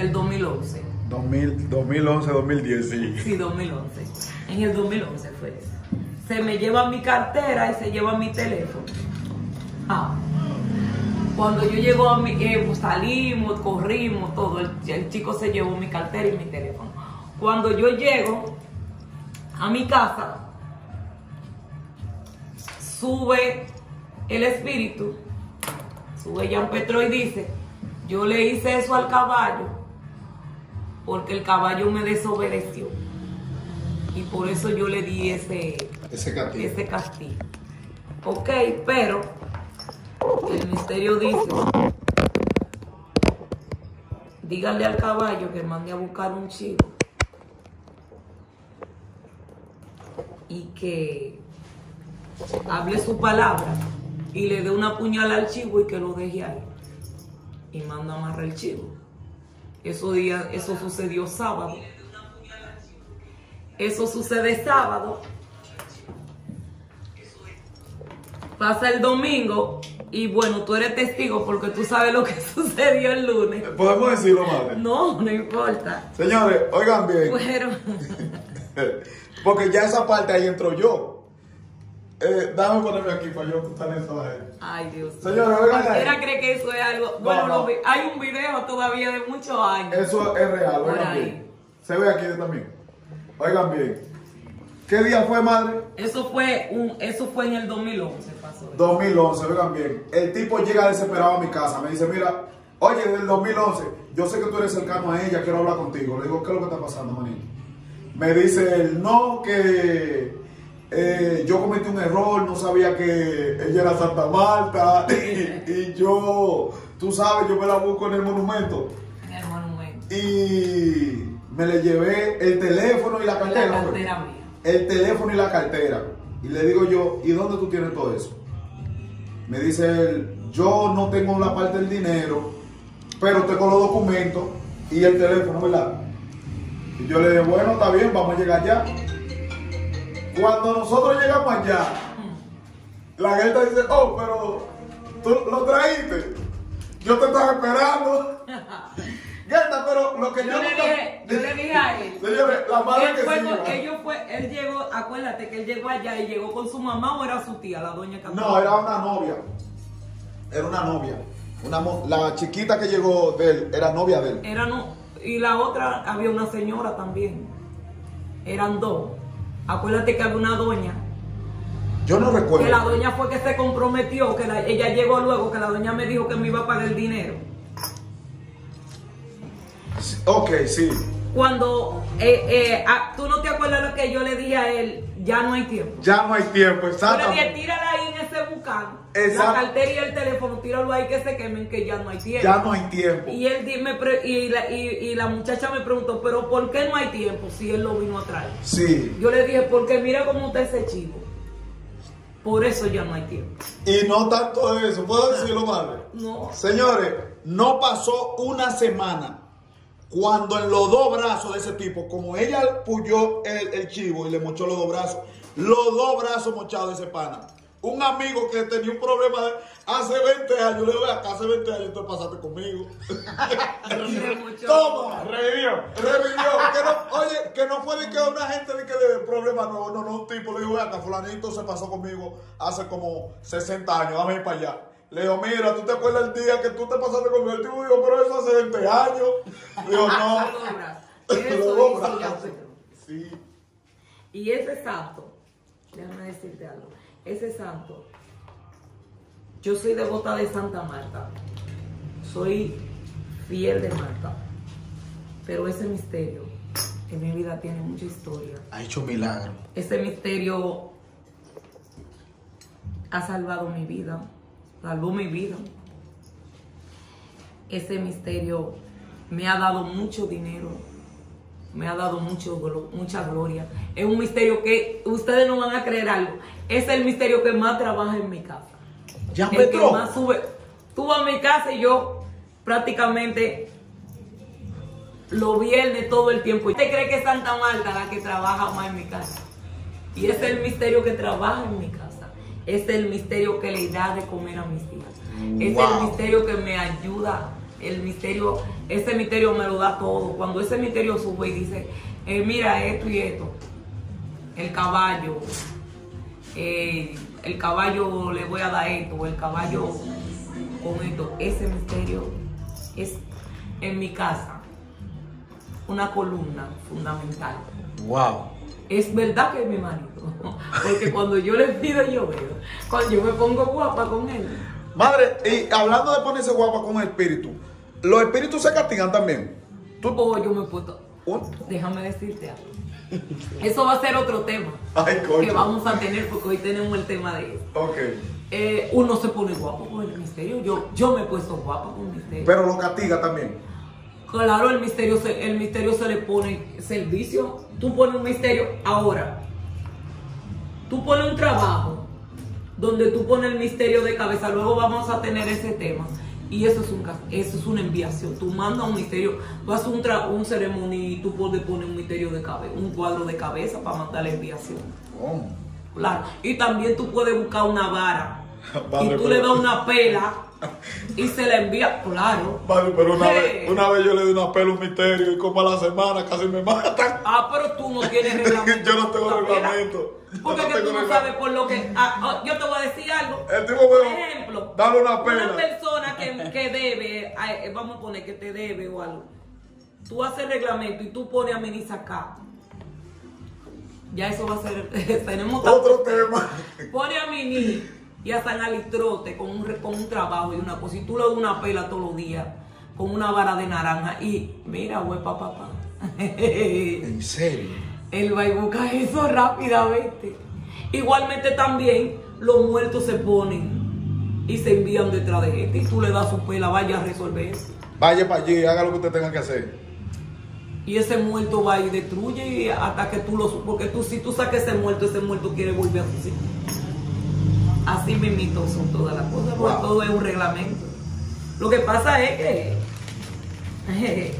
el 2011. 2000, 2011, 2010, sí. Sí, 2011. En el 2011 fue eso. Se me lleva mi cartera y se lleva mi teléfono. Ah. Cuando yo llego a mi, eh, pues, salimos, corrimos, todo. El, el chico se llevó mi cartera y mi teléfono. Cuando yo llego a mi casa, sube el espíritu, sube Jean Petro y dice, yo le hice eso al caballo porque el caballo me desobedeció. Y por eso yo le di ese, Ese castigo. ese castigo. Ok, pero el misterio dice, dígale al caballo que mande a buscar un chivo y que hable su palabra y le dé una puñalada al chivo y que lo deje ahí. Y manda a amarrar el chivo. Eso, día, eso sucedió sábado. Eso sucede sábado. Pasa el domingo y bueno, tú eres testigo porque tú sabes lo que sucedió el lunes. ¿Podemos decirlo, madre? No, no importa. Señores, oigan bien. Pero, Porque ya esa parte ahí entro yo. Eh, dame ponerme aquí para yo contar eso a él. ay Dios. Señora, oigan Cualquiera cree que eso es algo. Bueno, no. vi- hay un video todavía de muchos años. Eso es real, Por oigan ahí. bien. Se ve aquí también. Oigan bien. ¿Qué día fue, madre? Eso fue un, eso fue en el 2011 pasó. eso. 2011, oigan bien. El tipo llega desesperado a mi casa. Me dice, mira, oye, del 2011, yo sé que tú eres cercano a ella, quiero hablar contigo. Le digo, ¿qué es lo que está pasando, manito? Me dice él, no, que eh, yo cometí un error, no sabía que ella era Santa Marta. y, y yo, tú sabes, yo me la busco en el monumento. En el monumento. Y me le llevé el teléfono y la cartera. La fue. cartera mía. el teléfono y la cartera. Y le digo yo, ¿y dónde tú tienes todo eso? Me dice él, yo no tengo la parte del dinero, pero tengo los documentos y el teléfono, ¿verdad? Y yo le dije, bueno, está bien, vamos a llegar allá. Cuando nosotros llegamos allá, la gente dice, oh, pero tú lo traíste. Yo te estaba esperando. Gerta, pero lo que yo, Yo le nunca- dije, yo le dije a él. Señores, la madre él que fue sí, ellos fue, él llegó, acuérdate que él llegó allá y llegó con su mamá o era su tía, la doña Cantón. No, era una novia. Era una novia. Una la chiquita que llegó de él era novia de él. Era no, y la otra había una señora también. Eran dos. Acuérdate que había una doña. Yo no Que recuerdo. la doña fue que se comprometió, que la- ella llegó luego, que la doña me dijo que me iba a pagar el dinero. Ok, sí. Cuando eh, eh, ah, tú no te acuerdas lo que yo le dije a él, ya no hay tiempo. Ya no hay tiempo, dije, exactamente. tírala ahí en ese bucán. Exacto. La cartera y el teléfono, tíralo ahí que se quemen, que ya no hay tiempo. Ya no hay tiempo. Y él me pre- y, la, y, y la muchacha me preguntó, pero ¿por qué no hay tiempo si él lo vino a traer? Sí. Yo le dije, porque mira cómo usted ese chivo. Por eso ya no hay tiempo. Y no tanto eso. ¿Puedo decirlo, madre? No. Señores, no pasó una semana cuando en los dos brazos de ese tipo, como ella puyó el, el chivo y le mochó los dos brazos, los dos brazos mochados de ese pana. Un amigo que tenía un problema de hace 20 años, le digo, "Ve acá hace 20 años tú pasaste conmigo. Toma, Revivió. revivió. Que no, oye, que no fue de que una gente de que de problema nuevo, no, no, un tipo le dijo, "Ve acá, fulanito se pasó conmigo hace como 60 años, dame ir para allá. Le digo, mira, ¿tú te acuerdas el día que tú te pasaste tipo dijo, pero eso hace 20 años. Le digo, no. Pedro. Sí. Y ese santo, déjame decirte algo, ese santo, yo soy devota de Santa Marta, soy fiel de Marta, pero ese misterio en mi vida tiene mucha historia. Ha hecho milagro. Ese misterio ha salvado mi vida, salvó mi vida. Ese misterio me ha dado mucho dinero, me ha dado mucho, mucha gloria. Es un misterio que ustedes no van a creer algo. Es el misterio que más trabaja en mi casa. Ya el que más sube. Tuvo a mi casa y yo prácticamente lo viernes todo el tiempo. ¿Usted cree que es Santa Marta la que trabaja más en mi casa? Y es el misterio que trabaja en mi casa. Es el misterio que le da de comer a mis hijas. Es Wow. el misterio que me ayuda El misterio, ese misterio me lo da todo. Cuando ese misterio sube y dice, eh, mira esto y esto, el caballo, eh, el caballo le voy a dar esto, o el caballo con esto, ese misterio es en mi casa una columna fundamental. Wow. Es verdad que es mi marido, porque cuando yo le pido yo veo, cuando yo me pongo guapa con él. Madre, y hablando de ponerse guapa con el espíritu, los espíritus se castigan también. Tú, oh, yo me he puesto. Un- Déjame decirte algo. Eso va a ser otro tema Ay, coño. que vamos a tener porque hoy tenemos el tema de eso. Ok. Eh, uno se pone guapo con el misterio. Yo, yo me he puesto guapa con el misterio. Pero lo castiga también. Claro, el misterio, se, el misterio se le pone servicio. Tú pones un misterio ahora. Tú pones un trabajo donde tú pones el misterio de cabeza. Luego vamos a tener ese tema. Y eso es, un, eso es una enviación. Tú mandas un misterio, tú haces un, tra- un ceremonia y tú pones, pones un misterio de cabeza, un cuadro de cabeza para mandar la enviación. ¿Cómo? Claro. Y también tú puedes buscar una vara y tú le das una pela y se la envía. Claro. Vale, pero una, Sí. vez, una vez yo le di una pela a un misterio y como a la semana casi me matan. Ah, pero tú no tienes reglamento. Yo no tengo reglamento. Porque no es que tú no sabes por lo que. ah, ah, yo te voy a decir algo. El tipo Por ejemplo, dale una pela. una persona que, que debe, eh, vamos a poner que te debe o algo. Tú haces reglamento y tú pones a Minisa acá. Ya eso va a ser. tenemos Otro tema. Pone a Mini y a San Alistrote con un, con un trabajo y una cosa. Y tú le das una pela todos los días con una vara de naranja. Y mira, huepa, papá. ¿En serio? Él va y busca eso rápidamente. Igualmente también los muertos se ponen y se envían detrás de gente y tú le das su pela, vaya a resolver eso. Vaya para allí, haga lo que usted tenga que hacer. Y ese muerto va y destruye hasta que tú lo... Porque tú, si tú saques ese muerto, ese muerto quiere volver a su sitio. Así mismito son todas las cosas, porque Wow. todo es un reglamento. Lo que pasa es que... eh,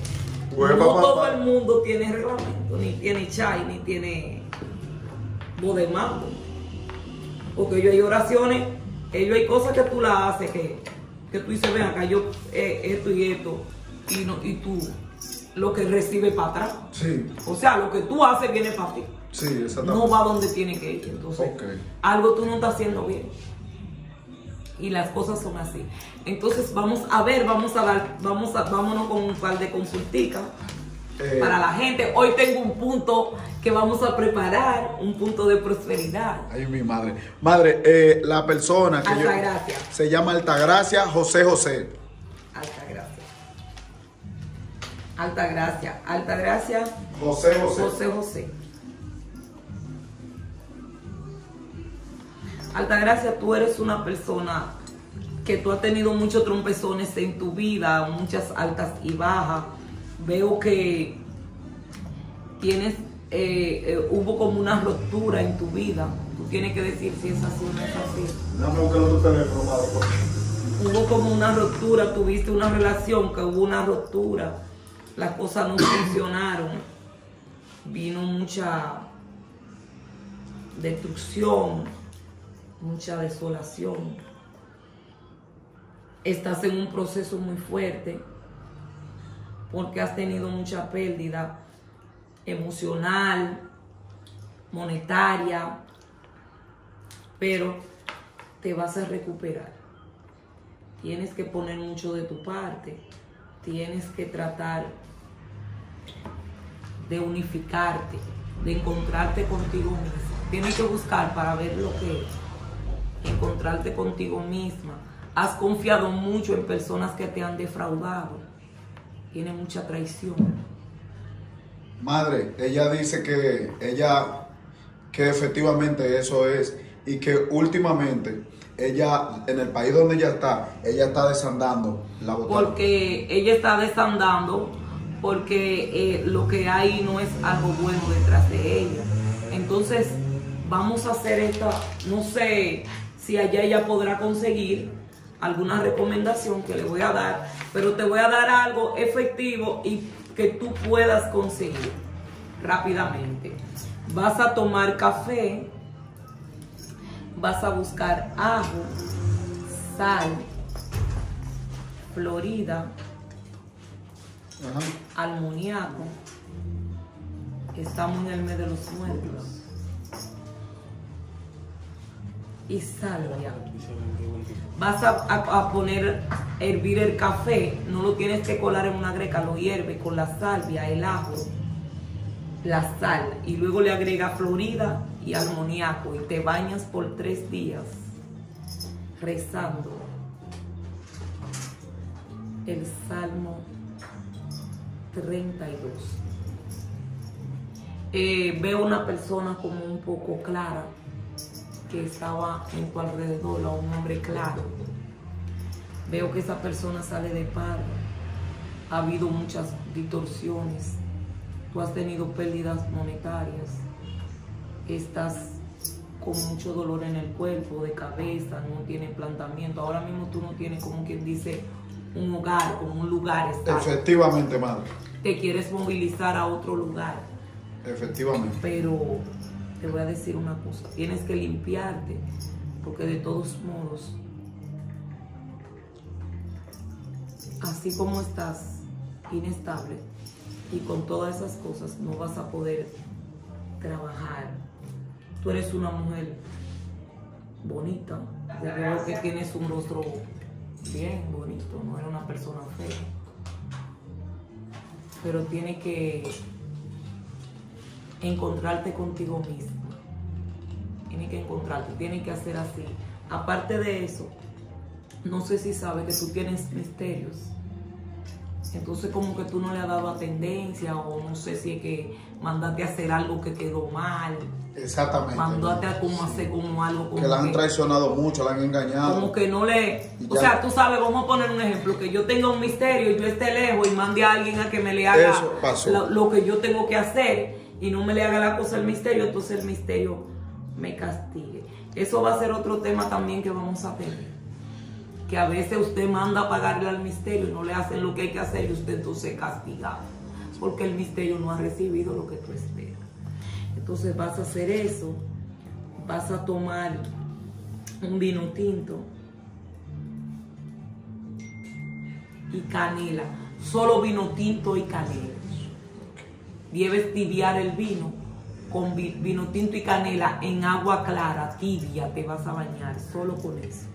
no papá. todo el mundo tiene reglamento, ni tiene chai, ni tiene bodemando. Porque ellos hay oraciones, ellos hay cosas que tú las haces que, que tú dices, ven acá, yo eh, esto y esto, y, no, y tú lo que recibes para atrás. Sí, O sea, lo que tú haces viene para ti. Sí, No va donde tiene que ir. Entonces, algo tú no estás haciendo bien. Y las cosas son así. Entonces, vamos a ver, vamos a dar, vamos a, vámonos con un par de consulticas Eh, para la gente. Hoy tengo un punto que vamos a preparar, un punto de prosperidad. Ay, mi madre. Madre, eh, la persona que yo... Altagracia. Se llama Altagracia José José. Alta gracia. Alta gracia. Alta gracia. José José. José José. Altagracia, tú eres una persona que tú has tenido muchos trompezones en tu vida, muchas altas y bajas. Veo que tienes, eh, eh, hubo como una ruptura en tu vida. Tú tienes que decir si es así o no es así. Dame buscar otro teléfono, Hubo como una ruptura, tuviste una relación que hubo una ruptura, las cosas no funcionaron, vino mucha destrucción, mucha desolación. Estás en un proceso muy fuerte porque has tenido mucha pérdida emocional, monetaria, pero te vas a recuperar. Tienes que poner mucho de tu parte. Tienes que tratar de unificarte, de encontrarte contigo misma. Tienes que buscar para ver lo que es, encontrarte contigo misma. Has confiado mucho en personas que te han defraudado. Tienes mucha traición. Madre, ella dice que ella, que efectivamente eso es y que últimamente ella, en el país donde ella está, ella está desandando la botella. Porque ella está desandando porque eh, lo que hay no es algo bueno detrás de ella. Entonces, vamos a hacer esta, no sé si allá ella podrá conseguir alguna recomendación que le voy a dar, pero te voy a dar algo efectivo y que tú puedas conseguir rápidamente. Vas a tomar café, vas a buscar ajo, sal, florida, Ajá. almoniaco. Estamos en el mes de los muertos. Y salvia. Vas a, a- poner, hervir el café, no lo tienes que colar en una greca, lo hierve con la salvia, el ajo, la sal, y luego le agrega florida y almoniaco, y te bañas por tres días rezando el Salmo 32. Eh, veo una persona como un poco clara que estaba en tu alrededor, a un hombre claro. Veo que esa persona sale de paro. Ha habido muchas distorsiones. Tú has tenido pérdidas monetarias. Estás con mucho dolor en el cuerpo, de cabeza, no tienes plantamiento. Ahora mismo tú no tienes, como quien dice, un hogar, como un lugar estable Efectivamente, madre. te quieres movilizar a otro lugar, Efectivamente. pero te voy a decir una cosa, tienes que limpiarte, porque de todos modos, así como estás inestable y con todas esas cosas no vas a poder trabajar. Tú eres una mujer bonita, yo veo que tienes un rostro bien bonito, no eres una persona fea pero tiene que encontrarte contigo mismo. Tiene que encontrarte, tiene que hacer así. Aparte de eso, no sé si sabe que tú tienes misterios. Entonces como que tú no le has dado tendencia o no sé si es que mandaste a hacer algo que quedó mal, Exactamente. mandaste a como hacer como algo como Que la han que- traicionado mucho, la han engañado. como que no le... O sea, tú sabes, vamos a poner un ejemplo, que yo tenga un misterio y yo esté lejos y mande a alguien a que me le haga Eso pasó. lo, lo que yo tengo que hacer y no me le haga la cosa al misterio, entonces el misterio me castigue. Eso va a ser otro tema también que vamos a tener. Que a veces usted manda a pagarle al misterio y no le hacen lo que hay que hacer y usted entonces es castigado. Porque el misterio no ha recibido lo que tú esperas. Entonces vas a hacer eso, vas a tomar un vino tinto y canela, solo vino tinto y canela. Debes tibiar el vino con vi- vino tinto y canela en agua clara, tibia, te vas a bañar, solo con eso,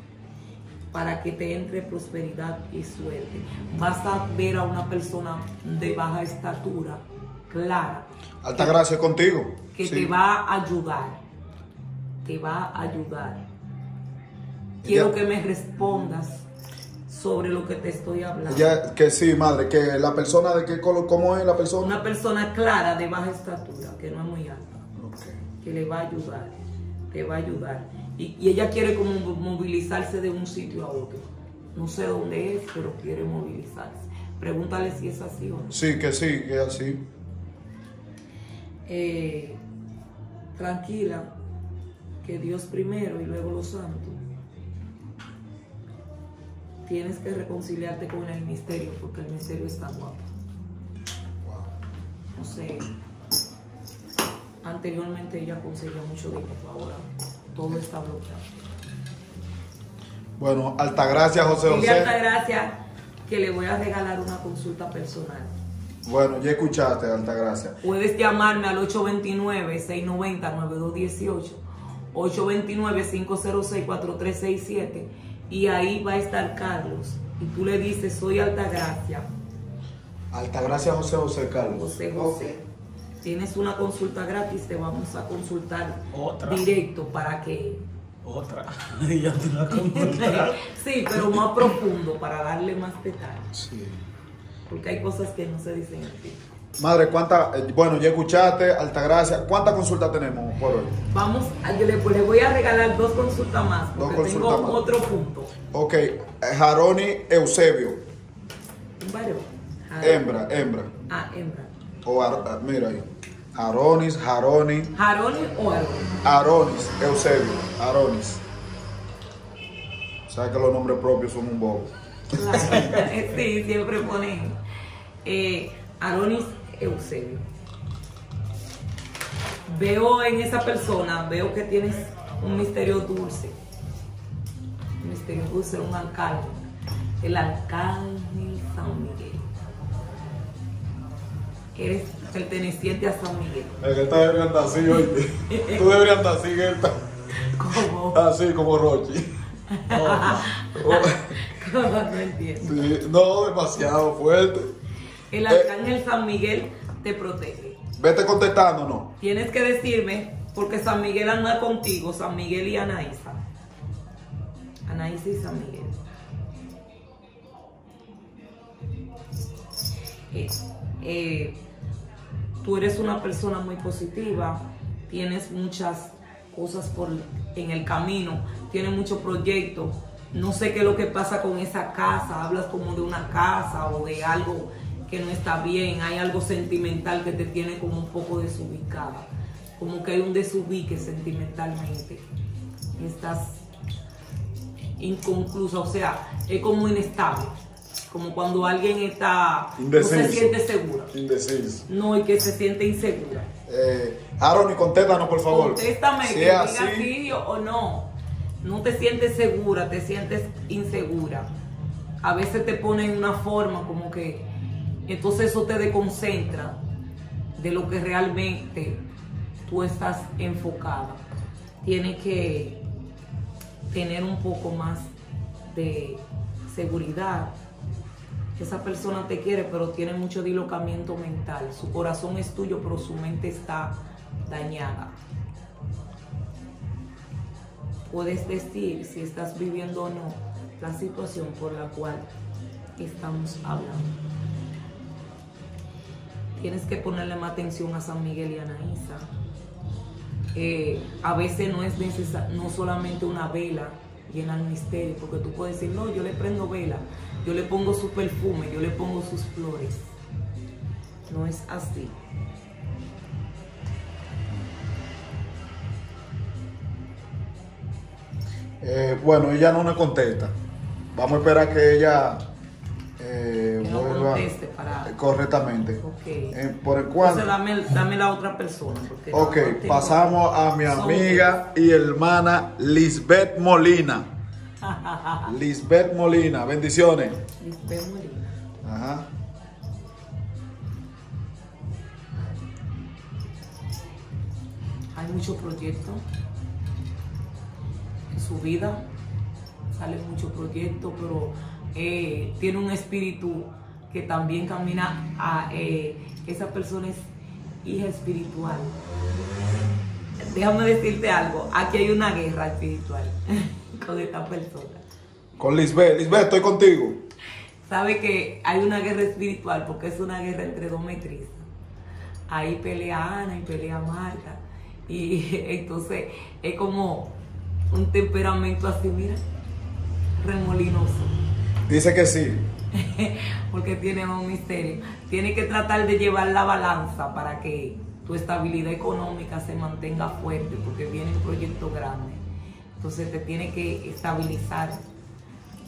para que te entre prosperidad y suerte. Vas a ver a una persona de baja estatura, clara, Alta gracia contigo. que Sí. te va a ayudar, te va a ayudar. Quiero que me respondas sobre lo que te estoy hablando. Ya, que sí, madre, que la persona de qué color, ¿cómo es la persona? Una persona clara de baja estatura, que no es muy alta, que le va a ayudar, te va a ayudar. Y, y ella quiere como movilizarse de un sitio a otro. No sé dónde es, pero quiere movilizarse. Pregúntale si es así o no. Sí, que sí, que es así. Eh, tranquila, que Dios primero y luego los santos. Tienes que reconciliarte con el misterio, porque el misterio está guapo. Wow. No sé. Anteriormente ella conseguía mucho dinero, ahora todo está bloqueado. Bueno, alta gracia, José José. alta gracia que le voy a regalar una consulta personal. Bueno, ya escuchaste, alta gracia. Puedes llamarme al 829-690-9218, 829-506-4367 y ahí va a estar Carlos. Y tú le dices, soy Altagracia, Alta gracia, José José Carlos. José José. Tienes una consulta gratis, te vamos a consultar Otra. directo para que... Otra. ya te la sí, pero más profundo, para darle más detalles. Sí. Porque hay cosas que no se dicen aquí. Madre, ¿cuánta? eh, bueno, ya escuchaste, alta gracia. ¿Cuántas consultas tenemos por hoy? Vamos, yo le, le voy a regalar dos consultas más, Dos porque tengo más. otro punto. Ok, eh, Jaroni Eusebio. Un varón. Hembra, hembra. Ah, hembra. O Ar- ah, mira ahí. Aronis, Jaroni, ¿Jaroni o Aarón? Aronis, Eusebio, Aronis. ¿Sabes que los nombres propios son un bobo? Claro. sí, siempre ponen eh, Aronis Eusebio. Veo en esa persona, veo que tienes un misterio dulce. Un misterio dulce, un arcángel. El arcángel San Miguel. eres perteneciente a San Miguel. El que está debería andar así, oye. Tú deberías andar así, Gerta. ¿Cómo? Así como Rochi. ¿Cómo? No entiendo. Sí, no, demasiado fuerte. El arcángel San Miguel te protege. Vete contestando, ¿no? Tienes que decirme, porque San Miguel anda contigo, San Miguel y Anaísa. Anaísa y San Miguel. Eh, eh, tú eres una persona muy positiva, tienes muchas cosas por, en el camino, tienes muchos proyectos. No sé qué es lo que pasa con esa casa, hablas como de una casa o de algo que no está bien, hay algo sentimental que te tiene como un poco desubicada, como que hay un desubique sentimentalmente. Estás inconclusa, o sea, es como inestable, como cuando alguien está, no Indeciso. se siente segura, Indeciso. no, y que se siente insegura. Eh, Aaron, y contéstanos, por favor. Contéstame Si que diga sí o no. No te sientes segura, te sientes insegura. A veces te ponen una forma como que entonces eso te desconcentra de lo que realmente tú estás enfocada. Tienes que tener un poco más de seguridad. Esa persona te quiere, pero tiene mucho dilocamiento mental. Su corazón es tuyo, pero su mente está dañada. Puedes decir si estás viviendo o no la situación por la cual estamos hablando. Tienes que ponerle más atención a San Miguel y a Anaísa. Eh, a veces no es necesario, no solamente una vela llena el misterio, porque tú puedes decir, no, yo le prendo vela, yo le pongo su perfume, yo le pongo sus flores. No es así. eh, bueno, ella no me contesta. Vamos a esperar que ella conteste para- eh, correctamente. Ok. Eh, por el Entonces cual, dame, dame la otra persona. porque ok, no pasamos a mi amiga y hermana Lisbeth Molina. Lisbeth Molina, bendiciones. Lisbeth Molina. Ajá. Hay muchos proyectos en su vida, salen muchos proyectos, pero eh, tiene un espíritu que también camina a eh, esa persona es hija espiritual. Déjame decirte algo, aquí hay una guerra espiritual con esta persona. Con Lisbeth. Lisbeth, estoy contigo. Sabe que hay una guerra espiritual porque es una guerra entre dos metrizas. Ahí pelea Ana y pelea Marta. Y entonces es como un temperamento así, mira, remolinoso. Dice que sí. porque tiene un misterio. Tiene que tratar de llevar la balanza para que tu estabilidad económica se mantenga fuerte, porque viene un proyecto grande. Entonces te tiene que estabilizar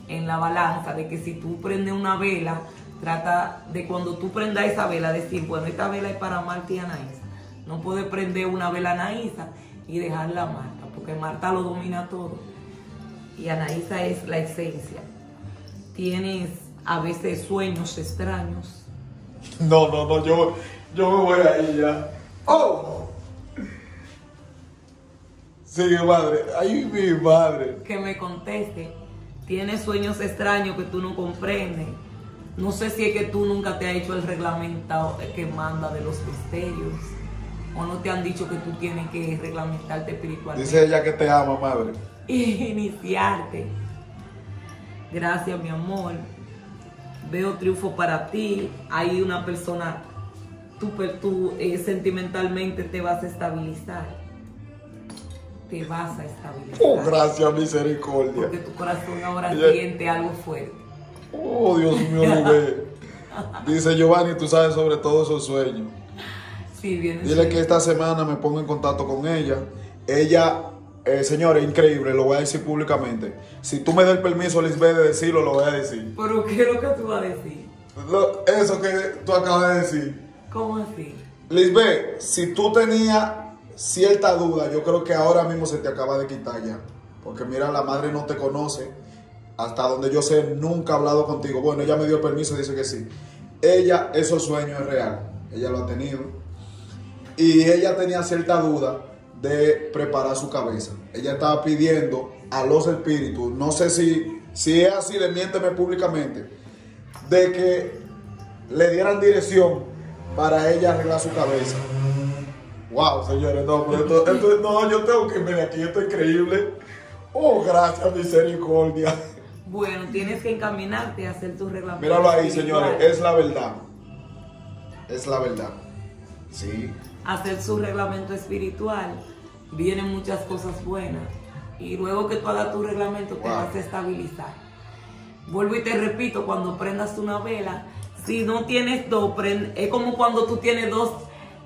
en la balanza de que si tú prendes una vela, trata de cuando tú prendas esa vela, decir, bueno, esta vela es para Marta y Anaísa. No puedes prender una vela Anaísa y dejarla a Marta, porque Marta lo domina todo. Y Anaísa es la esencia. Tienes a veces sueños extraños. No, no, no, yo, yo me voy ahí ya. ¡Oh! Sigue, madre. ¡Ay, mi madre! que me conteste. Tienes sueños extraños que tú no comprendes. No sé si es que tú nunca te has hecho el reglamento que manda de los misterios. O no te han dicho que tú tienes que reglamentarte espiritualmente. Dice ella que te ama, madre. Y iniciarte. Gracias, mi amor. Veo triunfo para ti. Hay una persona, tú, tú eh, sentimentalmente te vas a estabilizar. Te vas a estabilizar. Oh, gracias, misericordia. Porque tu corazón ahora siente algo fuerte. Oh, Dios mío, Lisbeth. Dice Giovanni, tú sabes sobre todos esos sueños. Sí, viene Dile que esta semana me pongo en contacto con ella. Ella, eh, señores, increíble, lo voy a decir públicamente. Si tú me das el permiso, Lisbeth, de decirlo, lo voy a decir. Pero ¿qué es lo que tú vas a decir? Lo- eso que tú acabas de decir. ¿Cómo así? Lisbeth, si tú tenías cierta duda, yo creo que ahora mismo se te acaba de quitar ya. Porque mira, la madre no te conoce. Hasta donde yo sé, nunca ha hablado contigo. Bueno, ella me dio el permiso y dice que sí. Ella, esos sueños es real. ella lo ha tenido. Y ella tenía cierta duda de preparar su cabeza. Ella estaba pidiendo a los espíritus, no sé si, si es así, desmiénteme públicamente, de que le dieran dirección para ella arreglar su cabeza. Wow, señores, no, pero esto, esto- no, yo tengo que ver aquí, esto es increíble. Oh, gracias, misericordia. Bueno, tienes que encaminarte a hacer tu reglamento. Míralo ahí, señores, es la verdad. Es la verdad. Sí. Hacer su reglamento espiritual, vienen muchas cosas buenas. Y luego que tú hagas tu reglamento, te vas a estabilizar. Vuelvo y te repito, cuando prendas una vela, si no tienes dos, prend- es como cuando tú tienes dos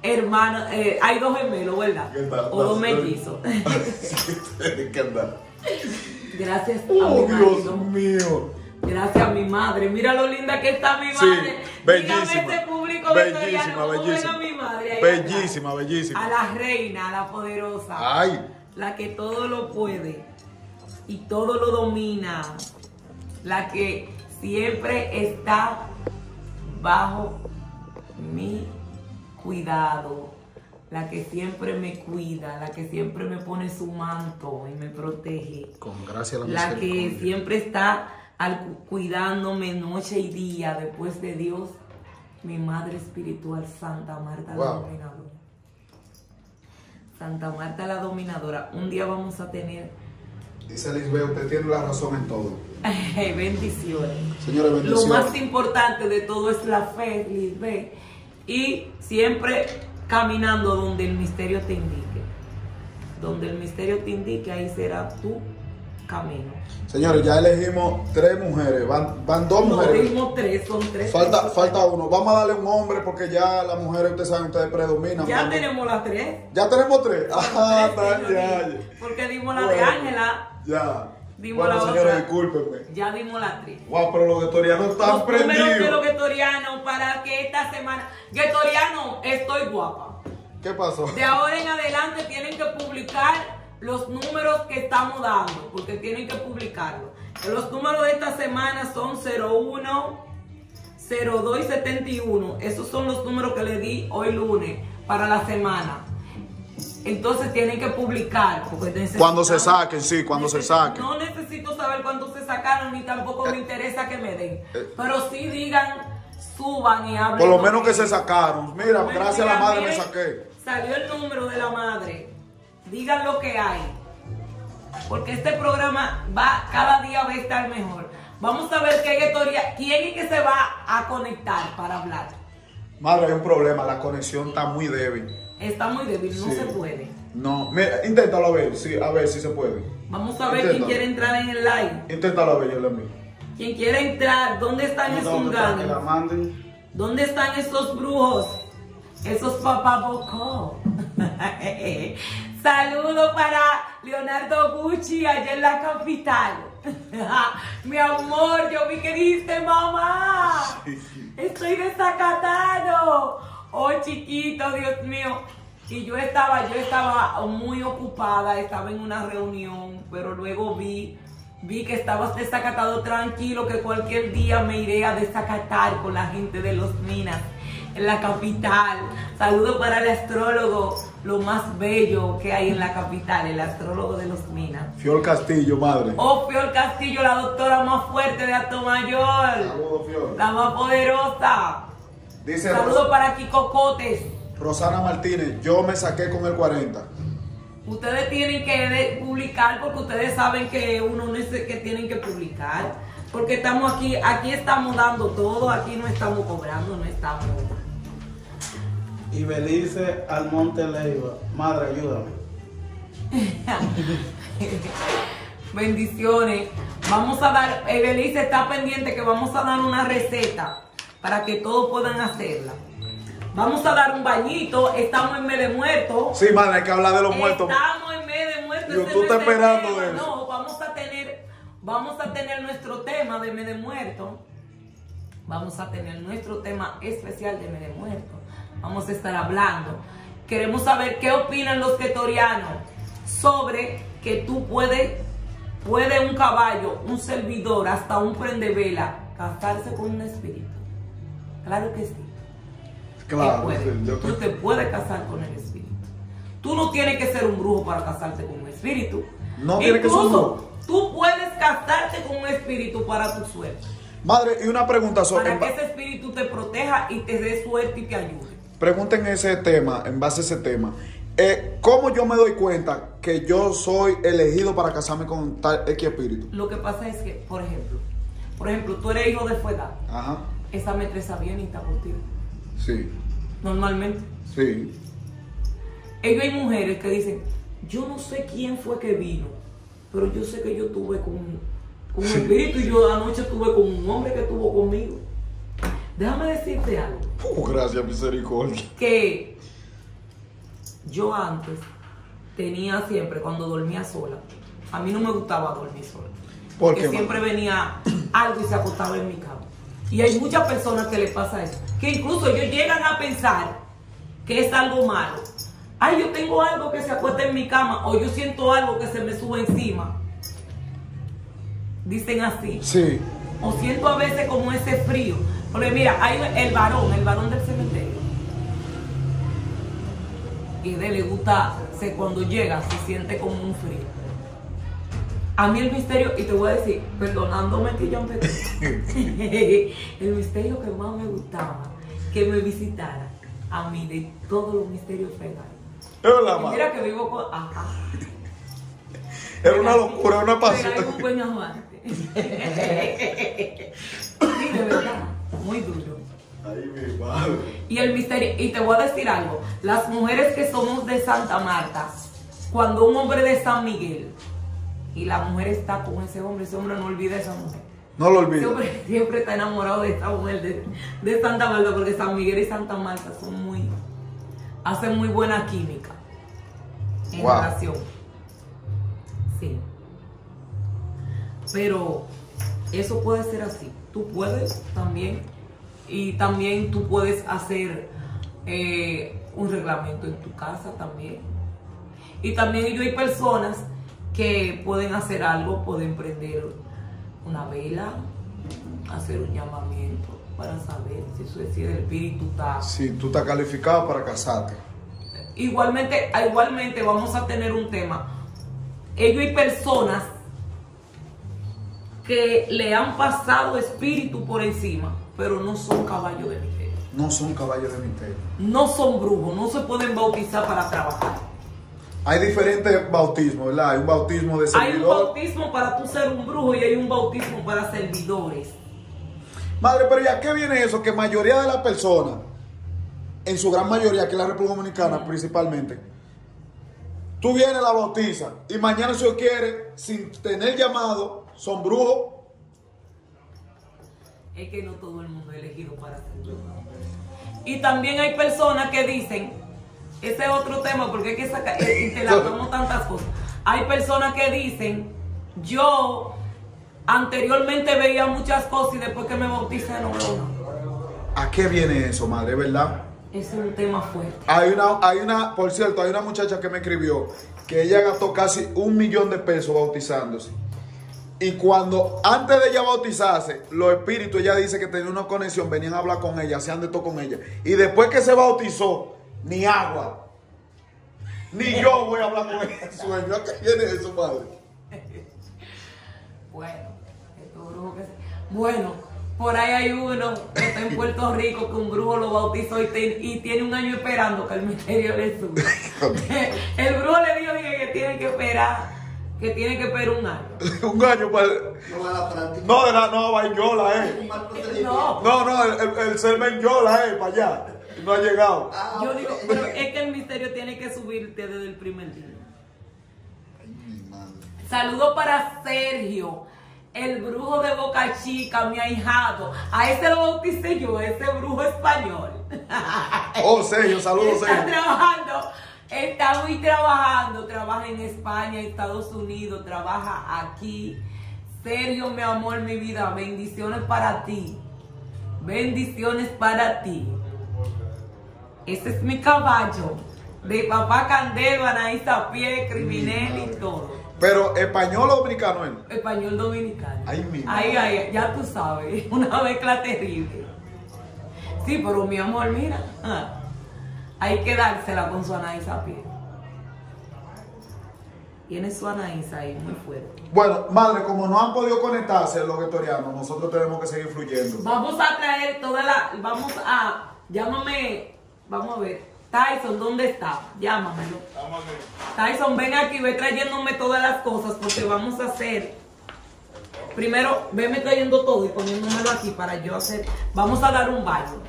hermanos, eh, hay dos gemelos, ¿verdad? O dos mellizos. Gracias a Oh, mi Dios mío. Gracias a mi madre. Mira lo linda que está mi Sí, madre. bellísima. Dígame este público Bellísima, venezolano, ¿cómo ven bellísima. a mi madre? Bellísima, bellísima. A la reina, a la poderosa. Ay, La que todo lo puede y todo lo domina. La que siempre está bajo mi cuidado. La que siempre me cuida, la que siempre me pone su manto y me protege. con gracia a la La que siempre está al cu- cuidándome noche y día después de Dios, mi madre espiritual Santa Marta la dominadora. Santa Marta la dominadora. Un día vamos a tener Dice Lisbeth, usted tiene la razón en todo. bendiciones. Señores, Lo bendiciones. más importante de todo es la fe, Lisbeth. Y siempre caminando donde el misterio te indique. Donde el misterio te indique, ahí será tu camino. Señores, ya elegimos tres mujeres. Van, van dos No, mujeres. dijimos tres, son tres. Falta, falta uno. Vamos a darle un hombre porque ya las mujeres, ustedes saben, ustedes predominan. Ya tenemos las tres. Ya tenemos tres. Ah, ya, ya. Porque dimos la de. Ángela, Ya. Dimos bueno, la señores, otra. discúlpenme. ya dimos la tres. Wow, pero los getorianos están Los números de los prendidos. guetorianos para que esta semana. Guetoriano, estoy guapa. ¿Qué pasó? De ahora en adelante tienen que publicar los números que estamos dando, porque tienen que publicarlo. Los números de esta semana son 01, 02 y 71. Esos son los números que le di hoy lunes para la semana. Entonces tienen que publicar. Porque Cuando se saquen, sí, cuando se saquen. No necesito saber cuántos se sacaron, ni tampoco me interesa que me den. eh. Pero sí digan, suban y hablen. Por lo menos que se sacaron. Mira, gracias a la madre me saqué. Salió el número de la madre. Digan lo que hay. Porque este programa va, cada día va a estar mejor. Vamos a ver qué historia, quién es que se va a conectar para hablar. Madre, hay un problema. La conexión está muy débil. Está muy débil, no Sí. se puede. No, mira, inténtalo a ver, sí, a ver si se puede. Vamos a ver quién quiere entrar en el live. Inténtalo a ver, yo le envío. Quien quiere entrar, ¿dónde están esos ¿Dónde está que la ganos? manden? ¿Dónde están esos brujos? Esos papabocó. Saludo para Leonardo Gucci allá en la capital. Mi amor, yo vi que dijiste mamá. Estoy desacatado. Oh, chiquito, Dios mío. Y yo estaba, yo estaba muy ocupada, estaba en una reunión, pero luego vi, vi que estabas desacatado tranquilo, que cualquier día me iré a desacatar con la gente de los minas en la capital. Saludo para el astrólogo, lo más bello que hay en la capital, el astrólogo de los minas. Fiol Castillo, madre. Oh, Fiol Castillo, la doctora más fuerte de Atomayor, Saludos, Fiol. la más poderosa. Dice Saludo para Kiko Cotes. Rosana Martínez, yo me saqué con el 40. Ustedes tienen que publicar porque ustedes saben que uno no es que tienen que publicar. Porque estamos aquí, aquí estamos dando todo, aquí no estamos cobrando, no estamos. Y Belice Almonte Leiva. Madre, ayúdame. Bendiciones. Vamos a dar, Ebelice está pendiente que vamos a dar una receta para que todos puedan hacerla. Vamos a dar un bañito, estamos en mes de muerto. Sí, madre, hay que hablar de los muertos. Estamos en mes de muerto. Yo, ese tú estás esperando tema, eso. No, vamos a tener, vamos a tener nuestro tema de mes de muerto. Vamos a tener nuestro tema especial de mes de muerto. Vamos a estar hablando. Queremos saber qué opinan los ketorianos sobre que tú puedes, puede un caballo, un servidor, hasta un prendevela, casarse con un espíritu. Claro que sí. Claro, Que puede. sí, yo Tú te puedes casar con el espíritu. Tú no tienes que ser un brujo para casarte con un espíritu. No tiene que ser un Incluso, brujo. Tú puedes casarte con un espíritu para tu suerte. Madre, y una pregunta sobre... Para que ese espíritu te proteja y te dé suerte y te ayude. Pregunten ese tema, en base a ese tema. Eh, ¿Cómo yo me doy cuenta que yo soy elegido para casarme con tal X espíritu? Lo que pasa es que, por ejemplo, por ejemplo, tú eres hijo de fuego. Ajá. Esa metresa viene y está por ti. Sí, Normalmente. sí. Ellos hay mujeres que dicen, yo no sé quién fue que vino, pero yo sé que yo tuve con, con un espíritu y yo anoche tuve con un hombre que estuvo conmigo. Déjame decirte algo, Uh, gracias, misericordia. que yo antes tenía siempre, cuando dormía sola, a mí no me gustaba dormir sola. ¿Por Porque siempre venía algo y se acostaba en mi cama. Y hay muchas personas que les pasa eso. Que incluso ellos llegan a pensar que es algo malo. Ay, yo tengo algo que se acuesta en mi cama o yo siento algo que se me sube encima. Dicen así. Sí. O siento a veces como ese frío. Porque mira, hay el varón, el varón del cementerio. Y de él le gusta, se, cuando llega, se siente como un frío. A mí el misterio, y te voy a decir, perdonándome que yo empecé, el misterio que más me gustaba, que me visitara, a mí de todos los misterios madre. mira que vivo con... Ajá. Es una locura, una pasión. hay un buen amante. sí, de verdad, muy duro. Ay, mi madre. Y el misterio, y te voy a decir algo, las mujeres que somos de Santa Marta, cuando un hombre de San Miguel y la mujer está con ese hombre, ese hombre no olvida a esa mujer. No lo hombre siempre está enamorado de esta mujer de, de Santa Marta, porque San Miguel y Santa Marta son muy, hacen muy buena química en Wow. relación. Sí. Pero eso puede ser así. Tú puedes también, y también tú puedes hacer eh, un reglamento en tu casa también. Y también yo hay personas que pueden hacer algo, pueden prender una vela, hacer un llamamiento para saber si, si el espíritu está Sí, tú estás calificado para casarte. Igualmente, igualmente vamos a tener un tema. Ellos hay personas que le han pasado espíritu por encima, pero no son caballos de misterio. No son caballos de misterio. No son brujos, no se pueden bautizar para trabajar. Hay diferentes bautismos, ¿verdad? Hay un bautismo de Hay un servidor. bautismo para tú ser un brujo y hay un bautismo para servidores. Madre, pero ¿ya qué viene eso? Que mayoría de las personas, en su gran mayoría, que es la República Dominicana principalmente, tú vienes, la bautizas y mañana si Dios quiere, sin tener llamado, son brujos. Es que no todo el mundo es elegido para ser brujo. Y también hay personas que dicen, ese es otro tema porque es que saca, eh, interactuamos tantas cosas. Hay personas que dicen, yo anteriormente veía muchas cosas y después que me bauticé no veo. ¿A qué viene eso, madre? ¿Verdad? Es un tema fuerte. Hay una, hay una, por cierto, hay una muchacha que me escribió que ella gastó casi un millón de pesos bautizándose. Y cuando, antes de ella bautizarse, los espíritus, ella dice que tenía una conexión, venían a hablar con ella, hacían de todo con ella. Y después que se bautizó, ni agua, ni yo voy a hablar con en sueño. ¿A qué viene eso, madre? Bueno, estos brujos que se- Bueno, por ahí hay uno que está en Puerto Rico que un brujo lo bautizó y, te- y tiene un año esperando que el misterio le suba. el brujo le dijo dije, que tiene que esperar, que tiene que esperar un año. un año para... No a la práctica. No, de la, no, va en Yola, eh. No. No, no, el, el, el serme en Yola, eh, para allá. No ha llegado. Ah, Yo digo, pero es que el misterio tiene que subirte desde el primer día. Saludo para Sergio, el brujo de Boca Chica, mi ahijado. A ese lo bauticé yo, ese brujo español. Oh, Sergio, saludos, Está Sergio. trabajando, está muy trabajando, trabaja en España, Estados Unidos, trabaja aquí. Sergio, mi amor, mi vida, bendiciones para ti. Bendiciones para ti. Ese es mi caballo. De papá Candelo, Anaí Pie, Criminel y todo. Pero español o dominicano él. Español dominicano. Ay, mi Ay, ay, ya tú sabes, una mezcla terrible. Sí, pero mi amor, mira, hay que dársela con su anaísa a pie. Tiene su anaísa ahí muy fuerte. Bueno, madre, como no han podido conectarse los vetorianos, nosotros tenemos que seguir fluyendo. Vamos a traer toda la. Vamos a. Llámame. Vamos a ver. Tyson, ¿dónde está? Llámamelo. Tyson, ven aquí, ve trayéndome todas las cosas porque vamos a hacer. Primero, veme trayendo todo y poniéndomelo aquí para yo hacer. Vamos a dar un baño.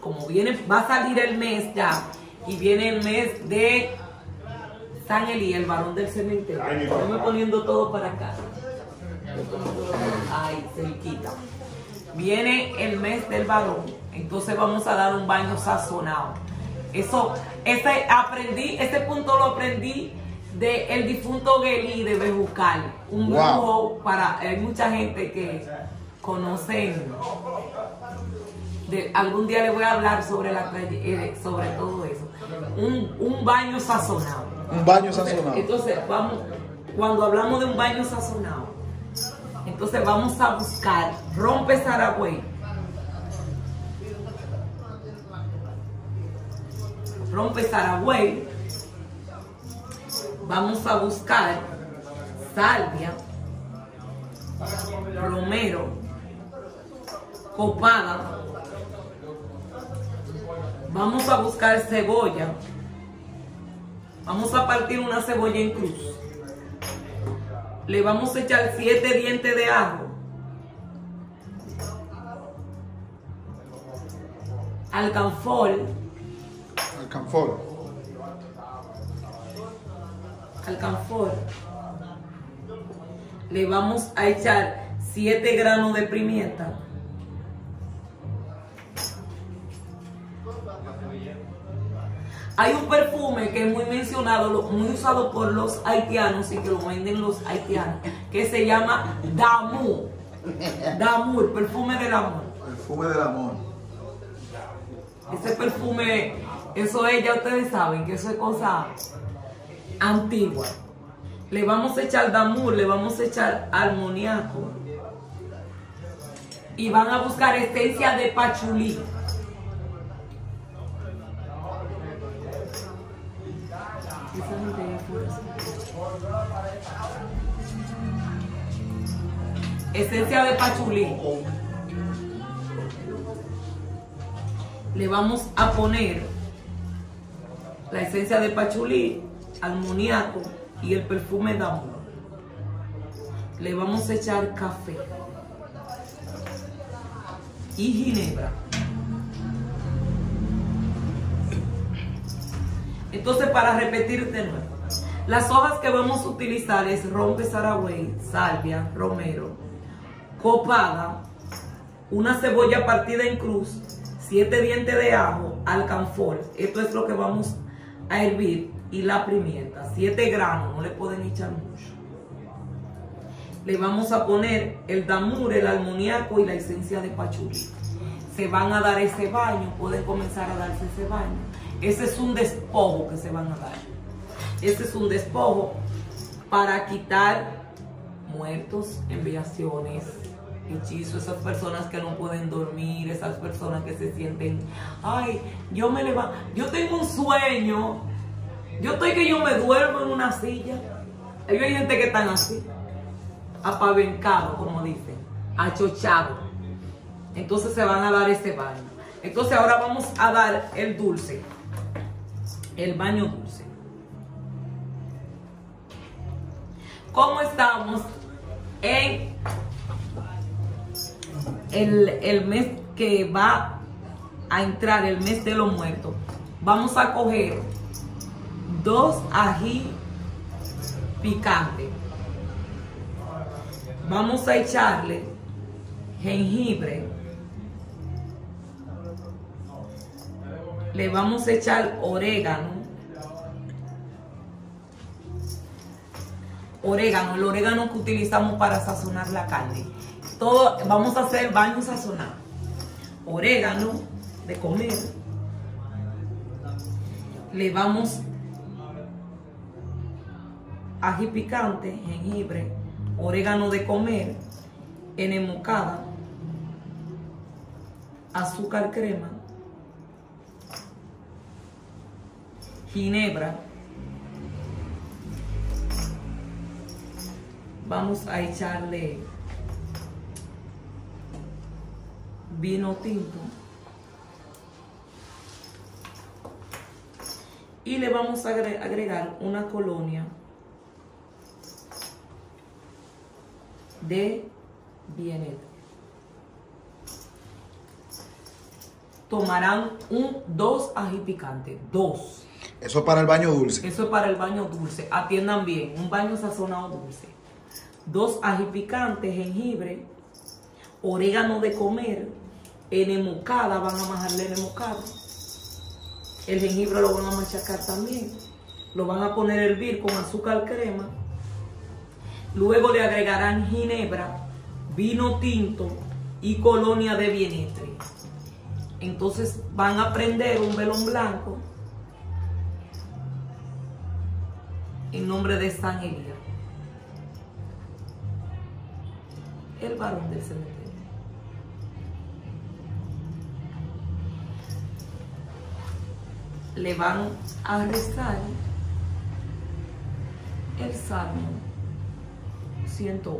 Como viene, va a salir el mes ya. Y viene el mes de San Eli, el varón del cementerio. Papá. poniendo todo para acá. Ay, cerquita. Viene el mes del varón, entonces vamos a dar un baño sazonado. Eso, este aprendí, este punto lo aprendí de el difunto Geli de Bejucal. Un Wow. brujo para, hay mucha gente que conocen. De, algún día le voy a hablar sobre la eh, sobre todo eso. Un, un baño sazonado. Un baño Entonces, sazonado. Entonces, vamos, cuando hablamos de un baño sazonado, entonces vamos a buscar rompe Saragüey. Rompe Saragüey. Vamos a buscar salvia, romero, copada. Vamos a buscar cebolla. Vamos a partir una cebolla en cruz. Le vamos a echar siete dientes de ajo. Alcanfor, Alcanfor. alcanfor. Le vamos a echar siete granos de pimienta. Hay un perfume que es muy mencionado, muy usado por los haitianos y que lo venden los haitianos, que se llama Damu. Damu, el perfume del amor. Perfume del amor. Ese perfume, eso es, ya ustedes saben que eso es cosa antigua. Le vamos a echar damur, le vamos a echar armoniaco. Y van a buscar esencia de pachulí. Esencia de pachulí. le vamos a poner la esencia de pachulí, almoniaco y el perfume de amor. Le vamos a echar café y ginebra. Entonces, para repetir de nuevo, las hojas que vamos a utilizar es rompe saragüey, salvia, romero, copada, una cebolla partida en cruz, siete dientes de ajo, alcanfor. Esto es lo que vamos a hervir. Y la pimienta, siete granos, no le pueden echar mucho. Le vamos a poner el damur, el almoniaco y la esencia de pachulí. Se van a dar ese baño, pueden comenzar a darse ese baño. Ese es un despojo que se van a dar. Ese es un despojo para quitar muertos, enviaciones, hechizos, esas personas que no pueden dormir, esas personas que se sienten, ay, yo me levanto, yo tengo un sueño, yo estoy que yo me duermo en una silla. Hay gente que están así, apavencado, como dicen, achochado. Entonces se van a dar ese baño. Entonces ahora vamos a dar el dulce, el baño dulce. ¿Cómo estamos en el, el mes que va a entrar, el mes de los muertos? Vamos a coger dos ají picante. Vamos a echarle jengibre. Le vamos a echar orégano. Orégano, el orégano que utilizamos para sazonar la carne. Todo, vamos a hacer baño sazonado. Orégano de comer. Le vamos ají picante, jengibre, orégano de comer, enemocada, azúcar crema, ginebra, vamos a echarle vino tinto y le vamos a agre- agregar una colonia de vieneta. Tomarán un dos ají picante, dos. Eso es para el baño dulce. Eso es para el baño dulce. Atiendan bien, un baño sazonado dulce. Dos ají picantes, jengibre, orégano de comer, enemocada, van a majarle enemocada. El jengibre lo van a machacar también. Lo van a poner a hervir con azúcar crema. Luego le agregarán ginebra, vino tinto y colonia de vientre. Entonces van a prender un velón blanco en nombre de San Elías, el varón del cementerio. Le van a rezar el Salmo 101.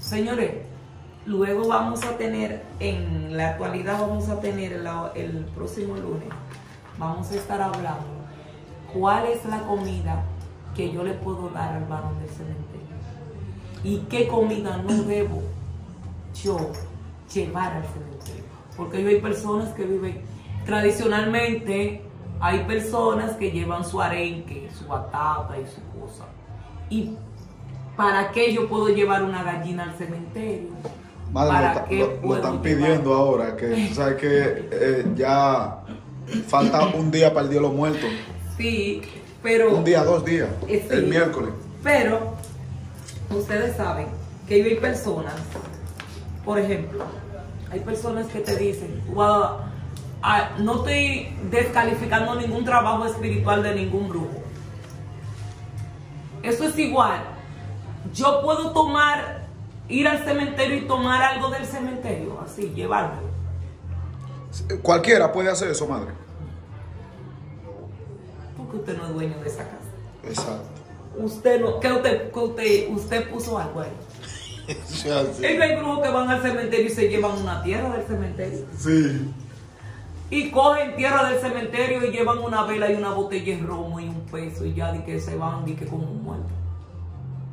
Señores, luego vamos a tener, en la actualidad vamos a tener el próximo lunes, vamos a estar hablando cuál es la comida que yo le puedo dar al varón del cementerio y qué comida no debo yo llevar al cementerio. Porque hoy hay personas que viven tradicionalmente, hay personas que llevan su arenque, su batata y su cosa. ¿Y para qué yo puedo llevar una gallina al cementerio? Madre, ¿Para lo, qué lo- están llevar? pidiendo ahora, que sabes que eh, ya falta un día para el Día de los Muertos. Sí, pero... Un día, dos días. Eh, sí. El miércoles. Pero ustedes saben que hay personas, por ejemplo, hay personas que te dicen, "Wow, ah, no estoy descalificando ningún trabajo espiritual de ningún grupo. Eso es igual. Yo puedo tomar, ir al cementerio y tomar algo del cementerio, así, llevármelo. Cualquiera puede hacer eso, madre. Porque usted no es dueño de esa casa. Exacto. Usted no, que usted, que usted, usted puso algo ahí. Sí, así. Es que hay grupos que van al cementerio y se llevan una tierra del cementerio. Sí. Y cogen tierra del cementerio y llevan una vela y una botella de romo y un peso y ya di que se van di que como un muerto.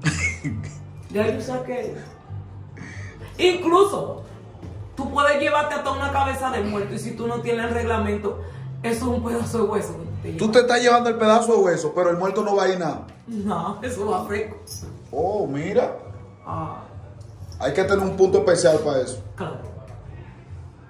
ya yo saqué. Incluso tú puedes llevarte hasta una cabeza de muerto y si tú no tienes el reglamento, eso es un pedazo de hueso. te Tú te estás llevando el pedazo de hueso, pero el muerto no va a ir nada. No, eso va fresco. Oh, mira. Ah, Hay que tener un punto especial para eso. claro.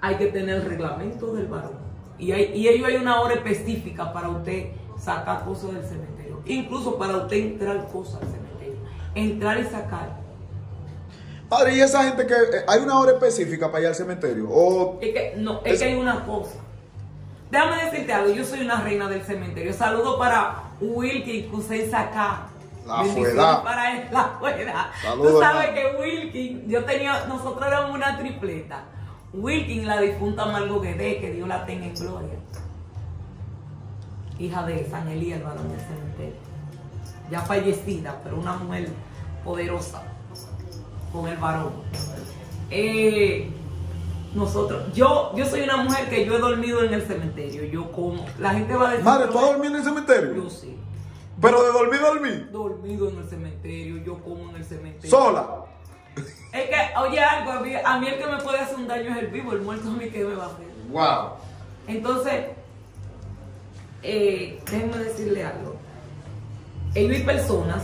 Hay que tener el reglamento del varón. Y, hay, y ello hay una hora específica para usted sacar cosas del cementerio. Incluso para usted entrar cosas al cementerio. Entrar y sacar. Padre, y esa gente que. eh, hay una hora específica para ir al cementerio. O. Es que, no, es Es- que hay una cosa. Déjame decirte algo, yo soy una reina del cementerio. Saludo para Wilkin Cusenza acá. La fueda. para él, la fueda. Saludos, Tú sabes hermano. que Wilkin, yo tenía, nosotros éramos una tripleta. Wilkin, la difunta Margot Guedé, que Dios la tenga en gloria. Hija de San Elías, el varón del cementerio. Ya fallecida, pero una mujer poderosa con el varón. Eh, nosotros, yo, yo soy una mujer que yo he dormido en el cementerio. Yo como. La gente va a decir. Madre, "No, ¿tú has dormido en el cementerio? Yo sí. Pero de dormir, dormir. Dormido en el cementerio, yo como en el cementerio. Sola. Es que, oye algo, a mí, a mí el que me puede hacer un daño es el vivo, el muerto a mí que me va a hacer. Wow. Entonces, eh, déjenme decirle algo. Hay personas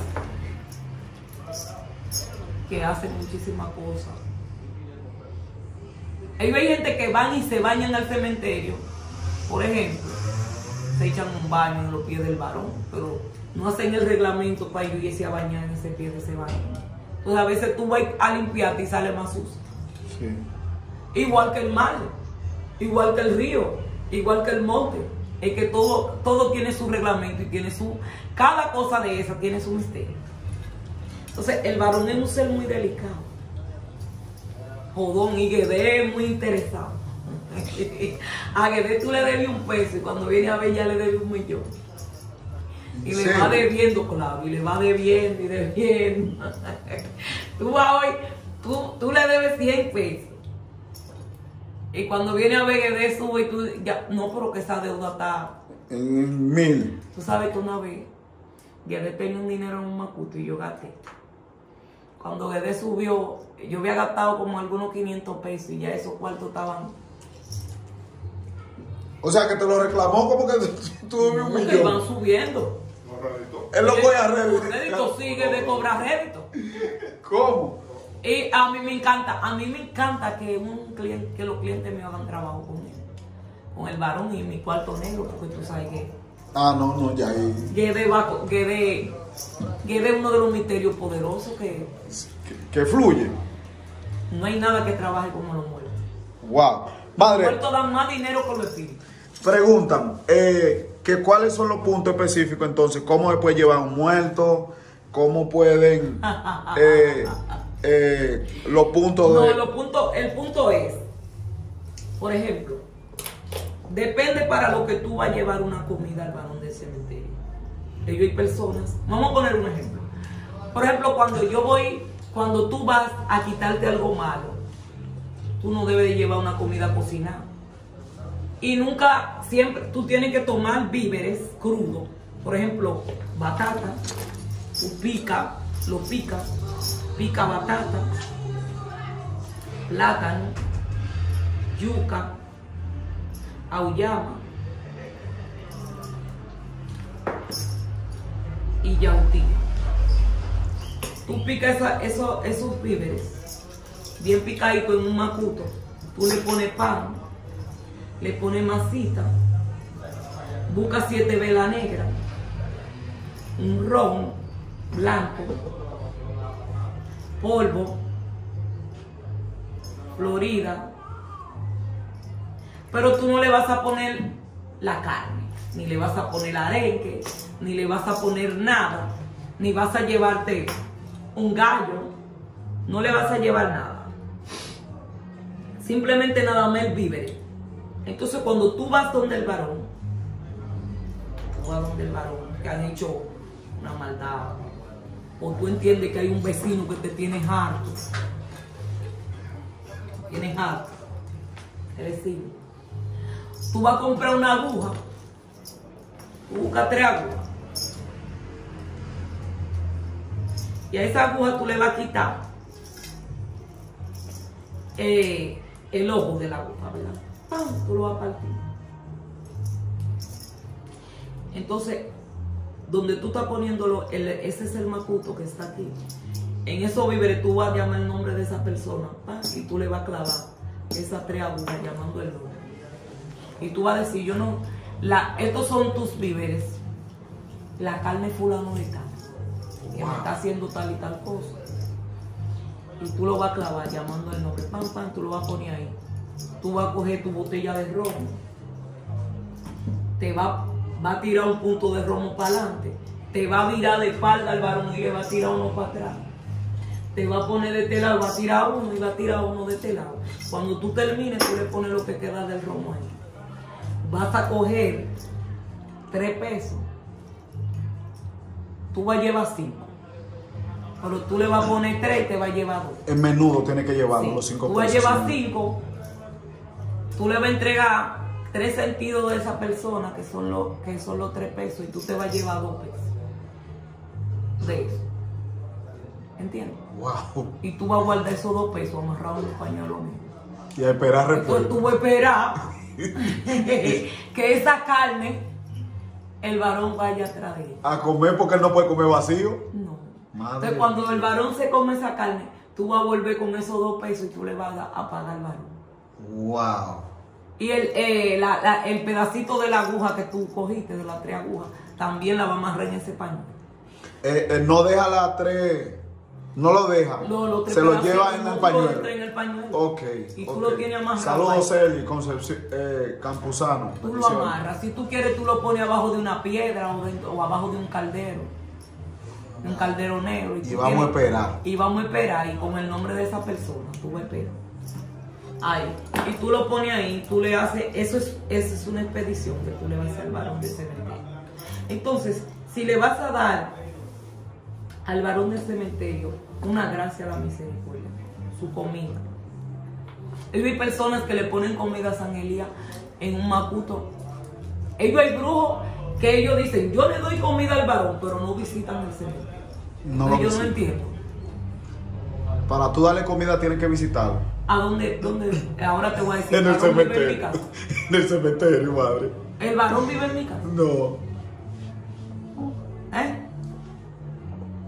que hacen muchísimas cosas. Ellos hay gente que van y se bañan al cementerio. Por ejemplo, se echan un baño en los pies del varón, pero no hacen el reglamento para irse a bañar en ese pie de ese baño. Entonces a veces tú vas a limpiarte y sale más sucio. Sí. Igual que el mar, igual que el río, igual que el monte. Es que todo, todo tiene su reglamento y tiene su. Cada cosa de esa tiene su misterio. Entonces, el varón es un ser muy delicado. Jodón y Guedé es muy interesado. A Guedé tú le debes un peso y cuando viene a ver ya le debes un millón. Y le Sí. va debiendo, claro, y le va debiendo y debiendo. tú vas hoy, tú, tú le debes 100 pesos. Y cuando viene a ver Guedé sube y tú, ya, no, pero que esa deuda está En mil. Tú sabes que una vez Guedé tenía un dinero en un macuto y yo gasté. Cuando Guedé subió, yo había gastado como algunos 500 pesos y ya esos cuartos estaban. O sea que te lo reclamó como que tú debes un que van millón. Subiendo. Él lo voy a Rédito revisar. sigue de cobrar rédito. ¿Cómo? Y a mí me encanta, a mí me encanta que un cliente, que los clientes me hagan trabajo con él. Con el varón y mi cuarto negro, porque tú sabes que Ah, no, no, ya ahí. Es uno de los misterios poderosos que Que, que fluye. no hay nada que trabaje como los muertos. Wow. Los Madre, muertos dan más dinero que los espíritus. preguntan eh, que cuáles son los puntos específicos entonces, cómo se puede llevar un muerto, cómo pueden eh, eh, los puntos No, de... lo punto, el punto es, por ejemplo, depende para lo que tú vas a llevar una comida al varón del cementerio. Ellos hay personas, vamos a poner un ejemplo. Por ejemplo, cuando yo voy, cuando tú vas a quitarte algo malo, tú no debes de llevar una comida cocinada. Y nunca, siempre, tú tienes que tomar víveres crudos. Por ejemplo, batata, tú pica, lo picas, pica batata, plátano, yuca, auyama y yautía. Tú picas eso- esos víveres bien picaditos en un macuto. Tú le pones pan, le pones masita, busca siete velas negras, un ron blanco, polvo, Florida. Pero tú no le vas a poner la carne, ni le vas a poner arenque, ni le vas a poner nada, ni vas a llevarte un gallo, no le vas a llevar nada. Simplemente nada más el víveres. Entonces cuando tú vas donde el varón, tú vas donde el varón que han hecho una maldad, o tú entiendes que hay un vecino que te tiene harto, tienes harto, el vecino. Tú vas a comprar una aguja, tú buscas tres agujas, y a esa aguja tú le vas a quitar eh, el ojo de la aguja, ¿verdad? ¡Pam! Tú lo vas a partir. Entonces, donde tú estás poniéndolo, el- ese es el macuto que está aquí. En esos víveres tú vas a llamar el nombre de esa persona ¡pam! y tú le vas a clavar esas tres agujas llamando el nombre. Y tú vas a decir, yo no, la, estos son tus víveres, la carne fulano de tal, que me está haciendo tal y tal cosa. Y tú lo vas a clavar llamando el nombre, pam, pam, tú lo vas a poner ahí. Tú vas a coger tu botella de romo, te va, va a tirar un punto de romo para adelante, te va a virar de espalda al varón y le va a tirar uno para atrás. Te va a poner de este lado, va a tirar uno y va a tirar uno de este lado. Cuando tú termines, tú le pones lo que queda del romo ahí. Vas a coger tres pesos. Tú vas a llevar cinco. Pero tú le vas a poner tres y te vas a llevar dos. En menudo tiene que llevarlo, Sí. los cinco Tú vas a pesos, llevar cinco, tú le vas a entregar tres sentidos de esa persona, que son los, que son los tres pesos, y tú te vas a llevar dos pesos de eso. ¿Entiendes? Wow. Y tú vas a guardar esos dos pesos amarrados en un pañuelo. Y a esperar Entonces tú respuesta. vas a esperar que esa carne, el varón vaya atrás de ella. A comer porque él no puede comer vacío. No. Madre Entonces cuando el varón se come esa carne, tú vas a volver con esos dos pesos y tú le vas a pagar al varón. Wow. Y el, eh, la- la- el pedacito de la aguja que tú cogiste, de las tres agujas, también la va a amarrar en ese paño. Eh, eh, no deja las tres. No lo deja. Lo- los tres Se lo lleva en no, el pañuelo. lo traes en el pañuelo. Ok. Y tú ok. lo tienes amarrado Saludos. Eli, Concepción, eh, Campuzano. Tú lo amarras. Si tú quieres, tú lo pones abajo de una piedra o, de- o abajo de un caldero. De un caldero negro. Y vamos a esperar. Y vamos a esperar. Y con el nombre de esa persona, tú vas a esperar. Ahí. Y tú lo pones ahí, tú le haces, eso es, eso es una expedición que tú le vas a hacer al varón del cementerio. Entonces, si le vas a dar al varón del cementerio una gracia a la misericordia, su comida. Yo vi personas que le ponen comida a San Elías en un macuto. Ellos hay brujos que ellos dicen, yo le doy comida al varón, pero no visitan el cementerio. No Entonces, lo yo no entiendo. Para tú darle comida tienes que visitarlo. ¿A dónde, dónde? Ahora te voy a decir. En el varón vive en mi cementerio. casa. En el cementerio, madre. El varón vive en mi casa. No. ¿Eh?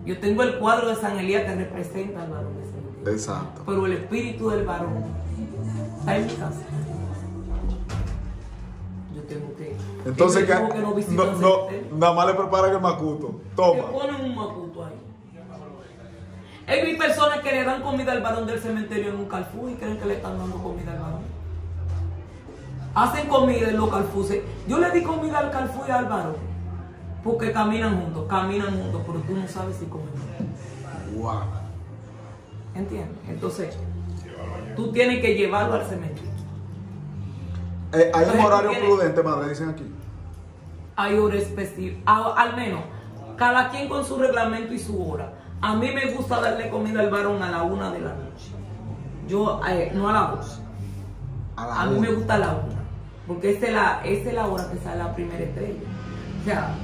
Yo tengo el cuadro de San Elías que representa al varón del cementerio. Exacto. Pero el espíritu del varón está en mi casa. Yo tengo que. Entonces, que, tengo que no no, nada más le preparan el macuto. Te Toma. ponen un macuto ahí. Hay personas que le dan comida al varón del cementerio en un calfú y creen que le están dando comida al varón. Hacen comida en los calfuses. Yo le di comida al calfú y al varón. Porque caminan juntos, caminan juntos, pero tú no sabes si comen. Wow. ¿Entiendes? Entonces, tú tienes que llevarlo al cementerio. Eh, hay un horario prudente, madre, dicen aquí. hay hora específica, a- al menos, cada quien con su reglamento y su hora. A mí me gusta darle comida al varón a la una de la noche. Yo, eh, no a las dos. A la A mí una. me gusta a la una. Porque esa es la, esa es la hora que sale la primera estrella. O sea,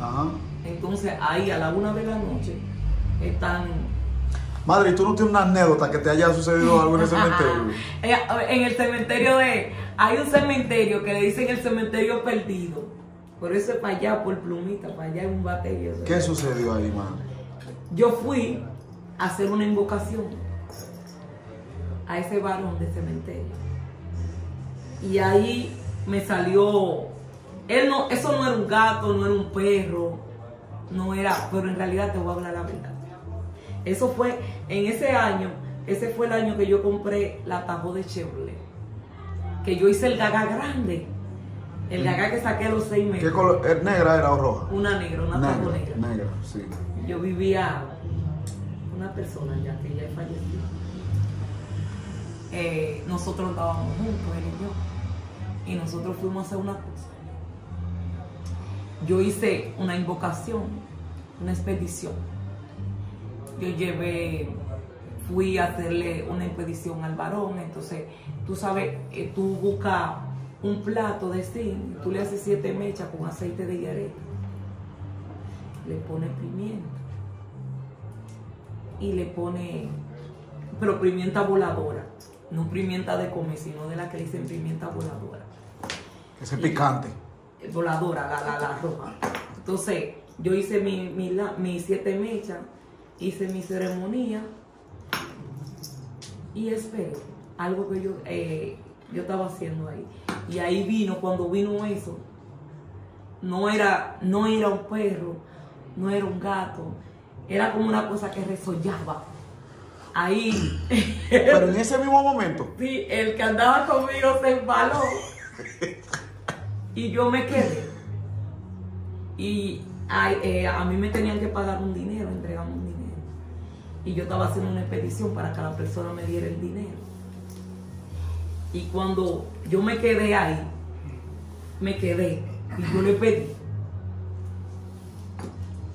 Ajá. entonces ahí a la una de la noche están... Madre, ¿y tú no tienes una anécdota que te haya sucedido algo en el cementerio? Eh, En el cementerio de... Hay un cementerio que le dicen el cementerio perdido. Por eso es para allá, por plumita, para allá hay un batería. ¿Qué sucedió ahí, madre? Yo fui a hacer una invocación a ese varón de cementerio. Y ahí me salió, él no, eso no era un gato, no era un perro, no era, pero en realidad te voy a hablar la verdad. Eso fue, en ese año, ese fue el año que yo compré la Tajo de Chevrolet. Que yo hice el gaga grande. El gaga que saqué a los seis ¿Qué meses. color? ¿Es negra era o roja? Una negra, una Tajo Negra, negra negra, sí. Yo vivía una persona ya que ya falleció. Eh, nosotros estábamos juntos, él y yo, y nosotros fuimos a hacer una cosa. Yo hice una invocación, una expedición. Yo llevé, fui a hacerle una expedición al varón, entonces tú sabes, eh, tú buscas un plato de zinc, tú le haces siete mechas con aceite de hiereta le pone pimienta y le pone, pero pimienta voladora, no pimienta de comer, sino de la que le dicen pimienta voladora. Ese es picante. Eh, Voladora, la, la, la roja. Entonces, yo hice mi, mi, la- mis siete mechas, hice mi ceremonia y esperé. Algo que yo, eh, yo estaba haciendo ahí. Y ahí vino, cuando vino eso, no era, no era un perro, no era un gato, era como una cosa que resollaba. Ahí, Pero en ese mismo momento. sí, el que andaba conmigo se embaló. Y yo me quedé. Y ay, eh, a mí me tenían que pagar un dinero, entregarme un dinero. Y yo estaba haciendo una expedición para que la persona me diera el dinero. Y cuando yo me quedé ahí, me quedé y yo le pedí.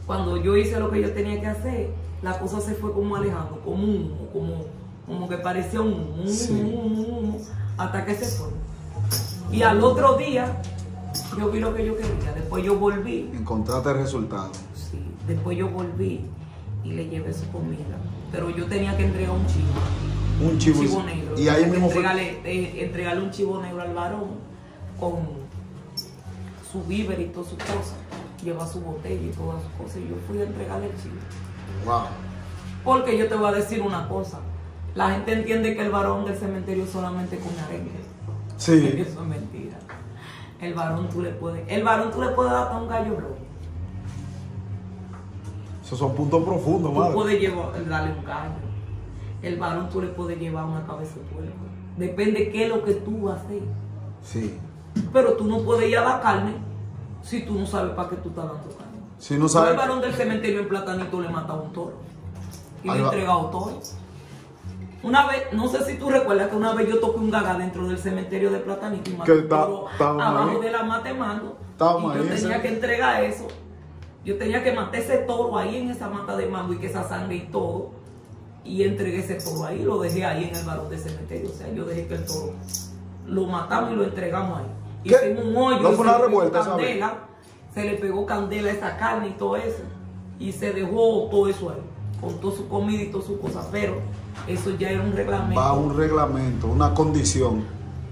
Cuando yo hice lo que yo tenía que hacer, la cosa se fue como alejando, como un humo, como, como que parecía un humo, Sí. humo, hasta que se fue. Y al otro día, yo vi lo que yo quería. Después yo volví, Encontraste el resultado. sí, después yo volví y le llevé su comida. Pero yo tenía que entregar un chivo Un chivo. un chivo negro. Y ahí mismo fue. entregarle, eh, entregarle un chivo negro al varón con su víver y todas sus cosas. Lleva su botella y todas sus cosas. Y yo fui a entregarle el chivo. Wow. Porque yo te voy a decir una cosa. La gente entiende que el varón del cementerio solamente come arenque. Sí. Eso es mentira. El varón tú le puedes, el varón tú le puedes dar hasta un gallo rojo. Esos son puntos profundos, Tú madre. puedes llevar, darle un gallo. El varón tú le puedes llevar una cabeza de puerco. Depende qué es lo que tú vas a hacer. Sí. Pero tú no puedes ir a dar carne si tú no sabes para qué tú estás dando carne. Si no sabes. al varón del cementerio en Platanito le mata un toro. Y le Al he va- entregado toro. Una vez, no sé si tú recuerdas que una vez yo toqué un gaga dentro del cementerio de Platanito y maté abajo ahí. de la mate mango. Estábamos y yo ahí, tenía que entregar eso. Yo tenía que matar ese toro ahí en esa mata de mango y que esa sangre y todo. Y entregué ese toro ahí, lo dejé ahí en el balón del cementerio. O sea, yo dejé que el toro lo matamos y lo entregamos ahí. ¿Qué? Hicimos un hoyo, ¿No y fue una revuelta candela, se le pegó candela a esa carne y todo eso. Y se dejó todo eso ahí, con toda su comida y todas sus cosas. Pero eso ya era un reglamento. Va un reglamento, una condición.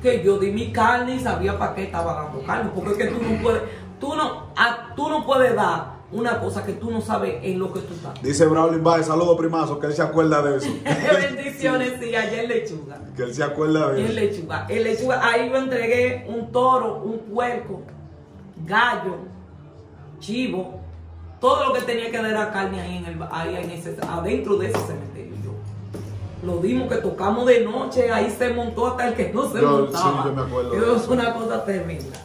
Que yo di mi carne y sabía para qué estaba dando carne. Porque es que tú no puedes, tú no, a- tú no puedes dar una cosa que tú no sabes en lo que tú estás. Dice Braulio Baez, saludos primazo, que él se acuerda de eso. Bendiciones, sí, ayer lechuga. que él se acuerda de eso. lechuga. El lechuga, ahí yo entregué un toro, un puerco, gallo, chivo, todo lo que tenía que dar era carne ahí, en el, ahí en ese, adentro de ese cementerio. Yo. Lo dimos que tocamos de noche, ahí se montó hasta el que no se Yo- montaba. sí, yo me acuerdo Eso es una cosa tremenda,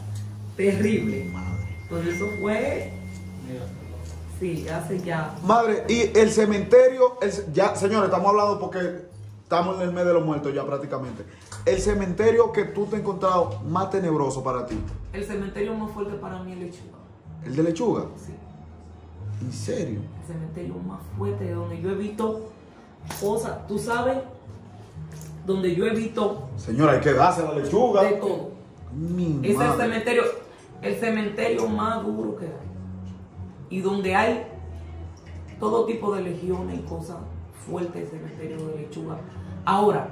terrible. Madre. Pues eso fue. Sí, hace ya. Madre, y el cementerio, el- ya, señores, estamos hablando porque estamos en el mes de los muertos ya prácticamente. El cementerio que tú te has encontrado más tenebroso para ti, El cementerio más fuerte para mí es lechuga. el de lechuga. Sí. ¿En serio? el cementerio más fuerte de donde yo he visto cosas, tú sabes, donde yo he visto Señora, hay que darse la lechuga. de todo. Mi Es el cementerio, el cementerio más duro que hay. Y donde hay todo tipo de legiones y cosas fuertes, cementerio de lechuga. Ahora,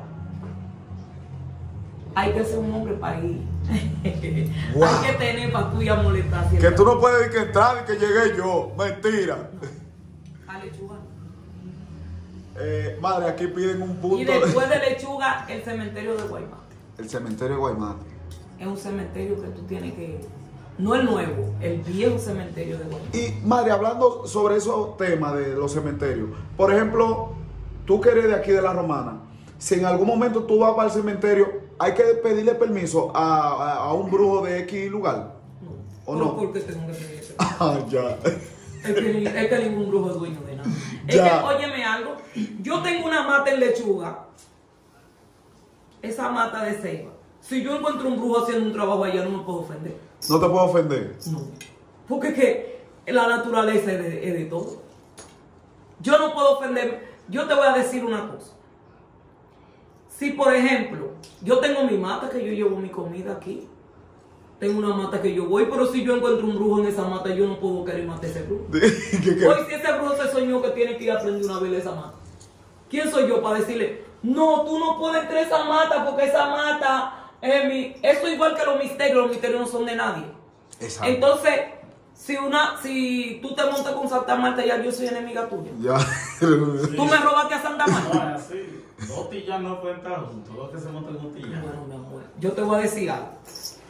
hay que ser un hombre para ir. Wow. Hay que tener para tú a molestar. Que tú no puedes que entrar y que llegué yo. Mentira. A lechuga. Eh, madre, aquí piden un punto. Y después de lechuga, el cementerio de Guaymate. El cementerio de Guaymate. es un cementerio que tú tienes que. No el nuevo, el viejo cementerio de Guaymate. Y madre, hablando sobre esos temas de los cementerios, por ejemplo, tú que eres de aquí de la Romana, si en algún momento tú vas para el cementerio, hay que pedirle permiso a, a- a un brujo de X lugar. No. ¿O no? ¿Por qué tengo que pedir eso? Ah, ya. Es que, ni- es que ningún brujo es dueño de nada. Es Ya. que, óyeme algo, yo tengo una mata en lechuga, esa mata de ceiba. Si yo encuentro un brujo haciendo un trabajo allá, no me puedo ofender. No te puedo ofender. No. Porque es que la naturaleza es de, es de todo. Yo no puedo ofender. Yo te voy a decir una cosa. Si, por ejemplo, yo tengo mi mata que yo llevo mi comida aquí, tengo una mata que yo voy, pero si yo encuentro un brujo en esa mata, yo no puedo querer matar a ese brujo. ¿Qué, qué? Hoy, si ese brujo se soñó que tiene que ir a prender una vela esa mata, ¿quién soy yo para decirle, no, tú no puedes entrar a esa mata porque esa mata es mi. Eso igual que los misterios, los misterios no son de nadie. Exacto. Entonces, si una, si tú te montas con Santa Marta, ya yo soy enemiga tuya. Ya. Tú me robaste a Santa No, Marta. es así. Dos tillas no estar juntos. Los que se montan con tillas. Bueno, mi amor, yo te voy a decir algo.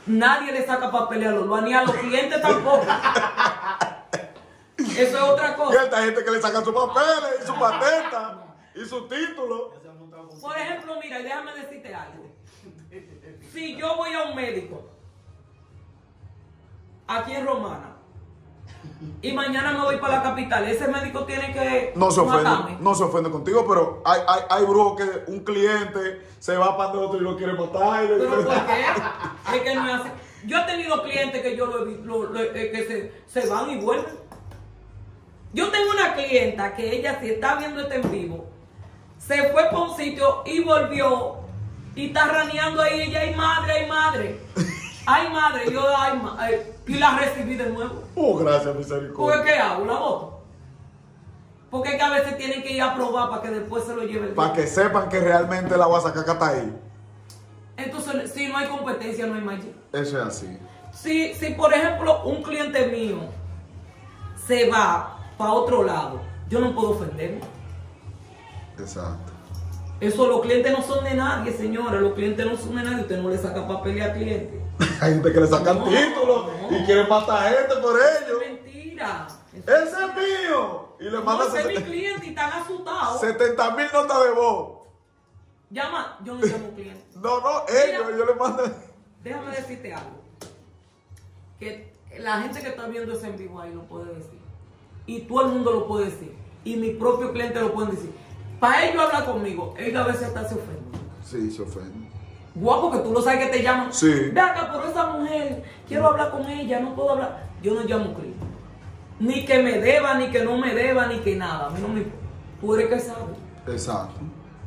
Nadie le saca papel a los ni a los clientes tampoco. Eso es otra Y cosa. esta gente que le sacan sus papeles y su patenta y su título. Por ejemplo, mira, déjame decirte algo. Si yo voy a un médico aquí en Romana y mañana me voy para la capital, ese médico tiene que No se ofende, matarme. no se ofende contigo, pero hay, hay, hay brujos que un cliente se va para otro y lo quiere matar. y ¿Pero por qué? Es que no es así. Yo he tenido clientes que yo lo lo- lo- eh, que se, se van y vuelven. Yo tengo una clienta que ella si está viendo este en vivo, se fue para un sitio y volvió y está raneando ahí ella, ay madre, ay madre. Ay madre, yo ay madre. Y la recibí de nuevo. Oh, gracias, ¿Por misericordia. qué hago? La voto. Porque es que a veces tienen que ir a probar para que después se lo lleve el Para que sepan que realmente la guasacaca está ahí. Entonces, si no hay competencia, no hay magia. Eso es así. Si, si por ejemplo un cliente mío se va para otro lado, yo no puedo ofenderme. Exacto. Eso, los clientes no son de nadie, señora. Los clientes no son de nadie. Usted no le saca papel al cliente. Hay gente que le sacan No, títulos no. y quieren matar gente por Es ello. mentira. Eso- Ese es mío. Y le No, mandan ese es mi cliente y están asustados. 70 mil notas de voz. Llama, yo no llamo cliente. No, no, ellos, ellos le mandan. Déjame decirte algo. Que la gente que está viendo ese en vivo ahí lo puede decir. Y todo el mundo lo puede decir. Y mi propio cliente lo pueden decir. Para ellos hablar conmigo, ellos a veces hasta se ofenden. Sí, se ofende. Guapo, que tú lo sabes que te llaman. Sí. Ve acá por esa mujer, quiero hablar con ella, no puedo hablar. Yo no llamo cliente. Ni que me deba, ni que no me deba, ni que nada. A mí no me. Tú eres que sabes. Exacto.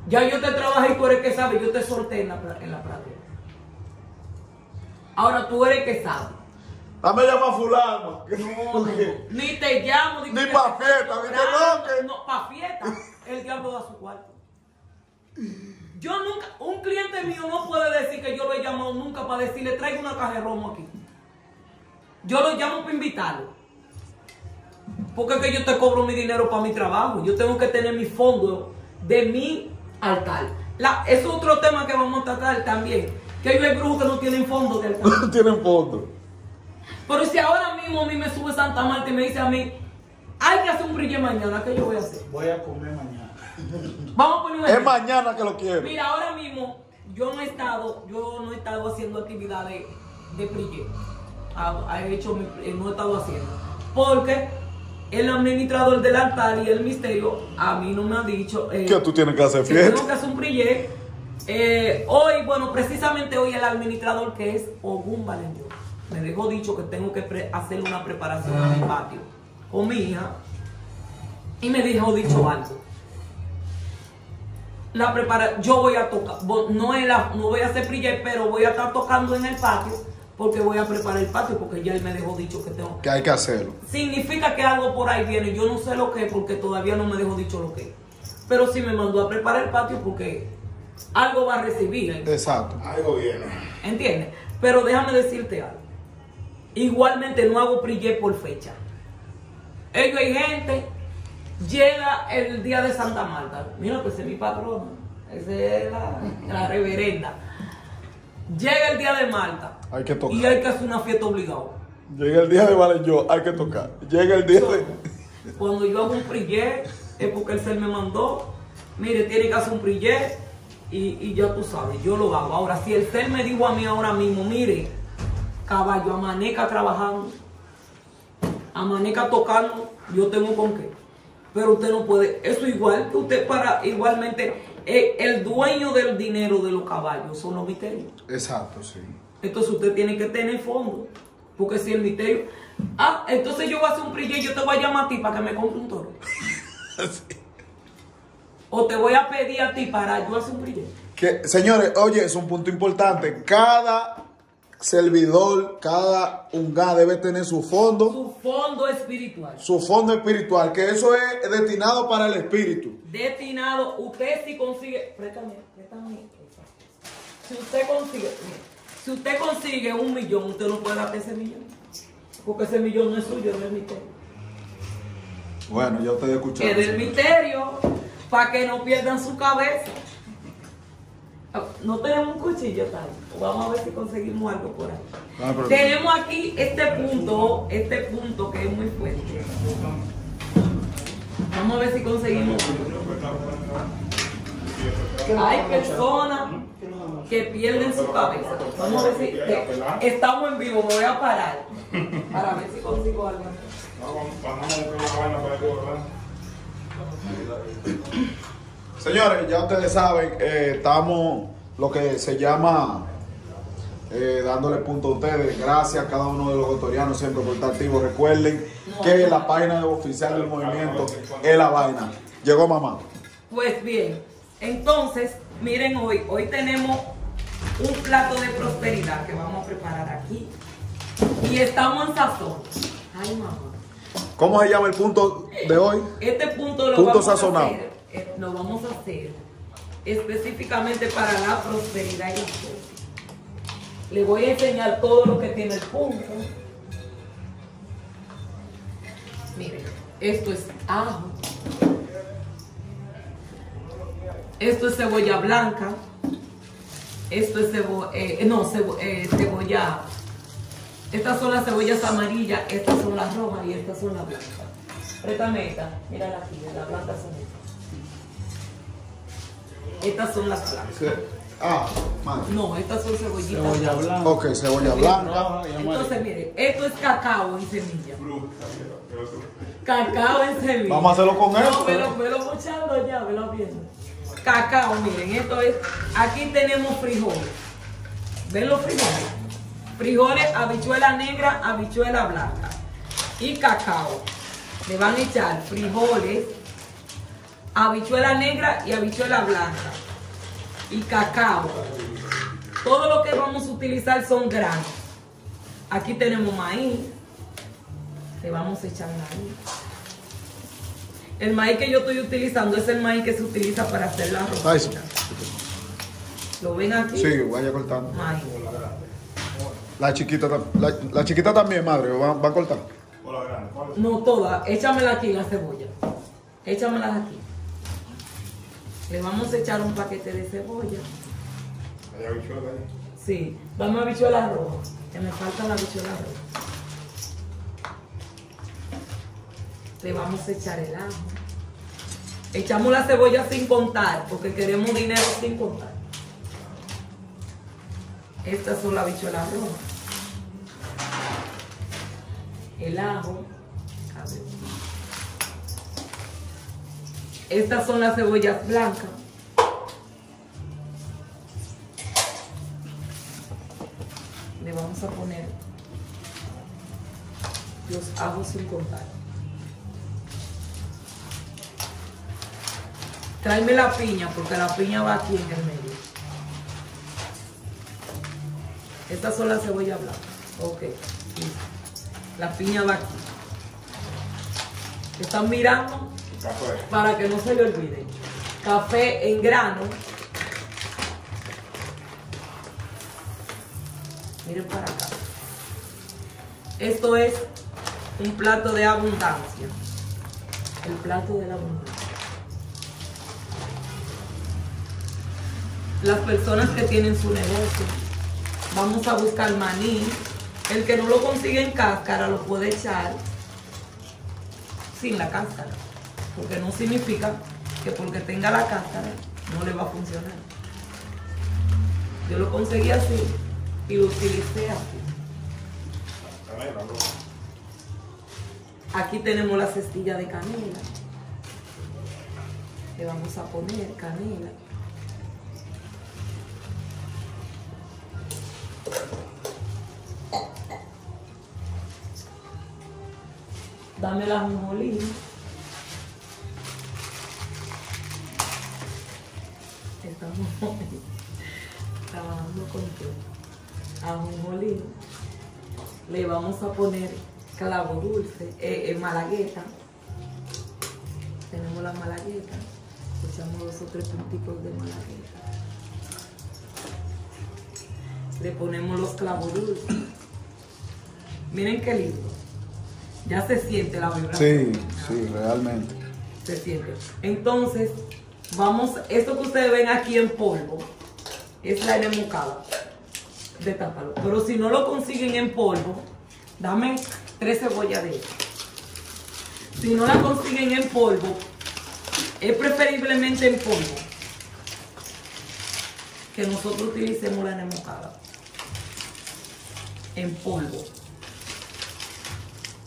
Ya yo te trabajé y tú eres que sabes. Yo te solté en la, en la práctica. Ahora tú eres que sabes. Dame llama fulano. No, no, ni te llamo, Ni que- pa' fiesta, ni que no, No, para fiesta. El diablo da su cuarto. Yo nunca, un cliente mío no puede decir que yo lo he llamado nunca para decirle traigo una caja de romo aquí. Yo lo llamo para invitarlo. Porque es que yo te cobro mi dinero para mi trabajo. Yo tengo que tener mi fondo de mi altar. La- es otro tema que vamos a tratar también. Que hay brujos que no tienen fondo de altar. No tienen fondo. Pero si ahora mismo a mí me sube Santa Marta y me dice a mí, hay que hacer un brille mañana, ¿qué yo voy a hacer? Voy a comer mañana. Vamos a poner un Es mañana que lo quiero. Mira, ahora mismo yo no he estado, yo no he estado haciendo actividades de brille. Ha, he hecho eh, no he estado haciendo. Porque el administrador del altar y el misterio a mí no me ha dicho eh, Que tú tienes que hacer que tengo fiesta. que hacer un brille. Eh, hoy, bueno, precisamente hoy el administrador que es Ogún Valentín me dejó dicho que tengo que hacer una preparación en el patio con mi hija y me dejó dicho algo. La prepara, yo voy a tocar, no, es la- no voy a hacer brille, pero voy a estar tocando en el patio porque voy a preparar el patio porque ya él me dejó dicho que tengo Que hay que hacerlo. significa que algo por ahí viene. Yo no sé lo que es porque todavía no me dejó dicho lo que es. Pero sí me mandó a preparar el patio porque algo va a recibir. ¿eh? Exacto. Algo viene. ¿Entiendes? Pero déjame decirte algo. Igualmente no hago brillé por fecha. Ellos hay gente, llega el día de Santa Marta. Mira, pues ese es mi patrona. Esa es la, la reverenda. Llega el día de Marta. Hay que tocar. Y hay que hacer una fiesta obligada. Llega el día de Valen yo, hay que tocar. Llega el día de. Cuando yo hago un brillé, es porque el ser me mandó. Mire, tiene que hacer un brillé y, y ya tú sabes, yo lo hago. Ahora, si el ser me dijo a mí ahora mismo, mire, caballo, amaneca trabajando, amaneca tocando, yo tengo con qué. Pero usted no puede, eso igual que usted para, igualmente, eh, el dueño del dinero de los caballos son los misterios. Exacto, sí. Entonces usted tiene que tener fondo. Porque si el misterio. Ah, entonces yo voy a hacer un brille y yo te voy a llamar a ti para que me compre un toro. O te voy a pedir a ti para yo hacer un. Que, señores, oye, es un punto importante. Cada servidor, cada unga debe tener su fondo, Su fondo espiritual. su fondo espiritual, que eso es destinado para el espíritu. Destinado, usted si consigue. Préstame, préstame. Si usted consigue. Si usted consigue un millón, usted no puede darte ese millón. Porque ese millón no es suyo, es del misterio. Bueno, ya ustedes escucharon. Es del misterio. Para que no pierdan su cabeza. No tenemos un cuchillo tal. Vamos a ver si conseguimos algo por ahí. Ah, pero- Tenemos aquí este punto, este punto que es muy fuerte. Vamos a ver si conseguimos. Hay personas que pierden su cabeza. Vamos a ver si estamos en vivo. Me voy a parar para ver si consigo algo. Señores, ya ustedes saben, eh, estamos lo que se llama eh, dándole punto a ustedes. Gracias a cada uno de los autorianos siempre por estar activos. Recuerden que la página oficial del movimiento es la vaina. Llegó mamá. Pues bien, entonces, miren hoy, hoy tenemos un plato de prosperidad que vamos a preparar aquí. Y estamos en sazón. Ay, mamá. ¿Cómo se llama el punto de hoy? Este punto lo Punto vamos sazonado. a hacer, lo vamos a hacer específicamente para la prosperidad y la. Le voy a enseñar todo lo que tiene el punto. Miren, esto es ajo. Esto es cebolla blanca. Esto es cebo- eh, no, eh, cebolla. Estas son las cebollas amarillas, estas son las rojas y estas son las blancas. Préstame esta, mírala aquí, las blancas son estas. Son las blancas. Ah, madre. No, estas son cebollitas. Cebolla blanca. Ok, cebolla blanca. Entonces, amarilla. mire, esto es cacao en semilla. Cacao en semilla. Vamos a hacerlo con no, esto, me ¿eh? lo, me lo mochando ya, me lo viendo. Cacao, miren, esto es. Aquí tenemos frijoles. ¿Ven los frijoles? Frijoles, habichuela negra, habichuela blanca. Y cacao. Le van a echar frijoles, habichuela negra y habichuela blanca. Y cacao. Todo lo que vamos a utilizar son granos. Aquí tenemos maíz. Le vamos a echar maíz. El maíz que yo estoy utilizando es el maíz que se utiliza para hacer la rosita. ¿Lo ven aquí? Sí, vaya cortando. Maíz. La chiquita, la, la chiquita también, madre, va, va a cortar. No todas. Échamela aquí la cebolla. Échamelas aquí. Le vamos a echar un paquete de cebolla. Sí. Vamos a bichuelas rojas. Que me falta la bichuela roja. Le vamos a echar el ajo. Echamos la cebolla sin contar, porque queremos dinero sin contar. Estas son las bichuelas rojas. El ajo. Estas son las cebollas blancas. Le vamos a poner los ajos sin contar. Tráeme la piña, porque la piña va aquí en el medio. Estas son las cebollas blancas. Ok. La piña va aquí. ¿Están mirando? Para que no se le olvide. Café en grano. Miren para acá. Esto es un plato de abundancia. El plato de la abundancia. Las personas que tienen su negocio, vamos a buscar maní. El que no lo consigue en cáscara lo puede echar sin la cáscara. Porque no significa que porque tenga la cáscara no le va a funcionar. Yo lo conseguí así y lo utilicé así. Aquí tenemos la cestilla de canela. Le vamos a poner canela. Dame la ajonjolí. Estamos trabajando con todo. Ajonjolí. Le vamos a poner clavo dulce, eh, eh, malagueta. Tenemos la malagueta. Echamos dos o tres punticos de malagueta. Le ponemos los clavos dulces. Miren qué lindo. Ya se siente la vibración. Sí, sí, realmente. Se siente. Entonces, vamos, esto que ustedes ven aquí en polvo, es la enemucada. Detápalo. Pero si no lo consiguen en polvo, dame tres cebollas de ellas. Si no la consiguen en polvo, es preferiblemente en polvo que nosotros utilicemos la enemucada. En polvo.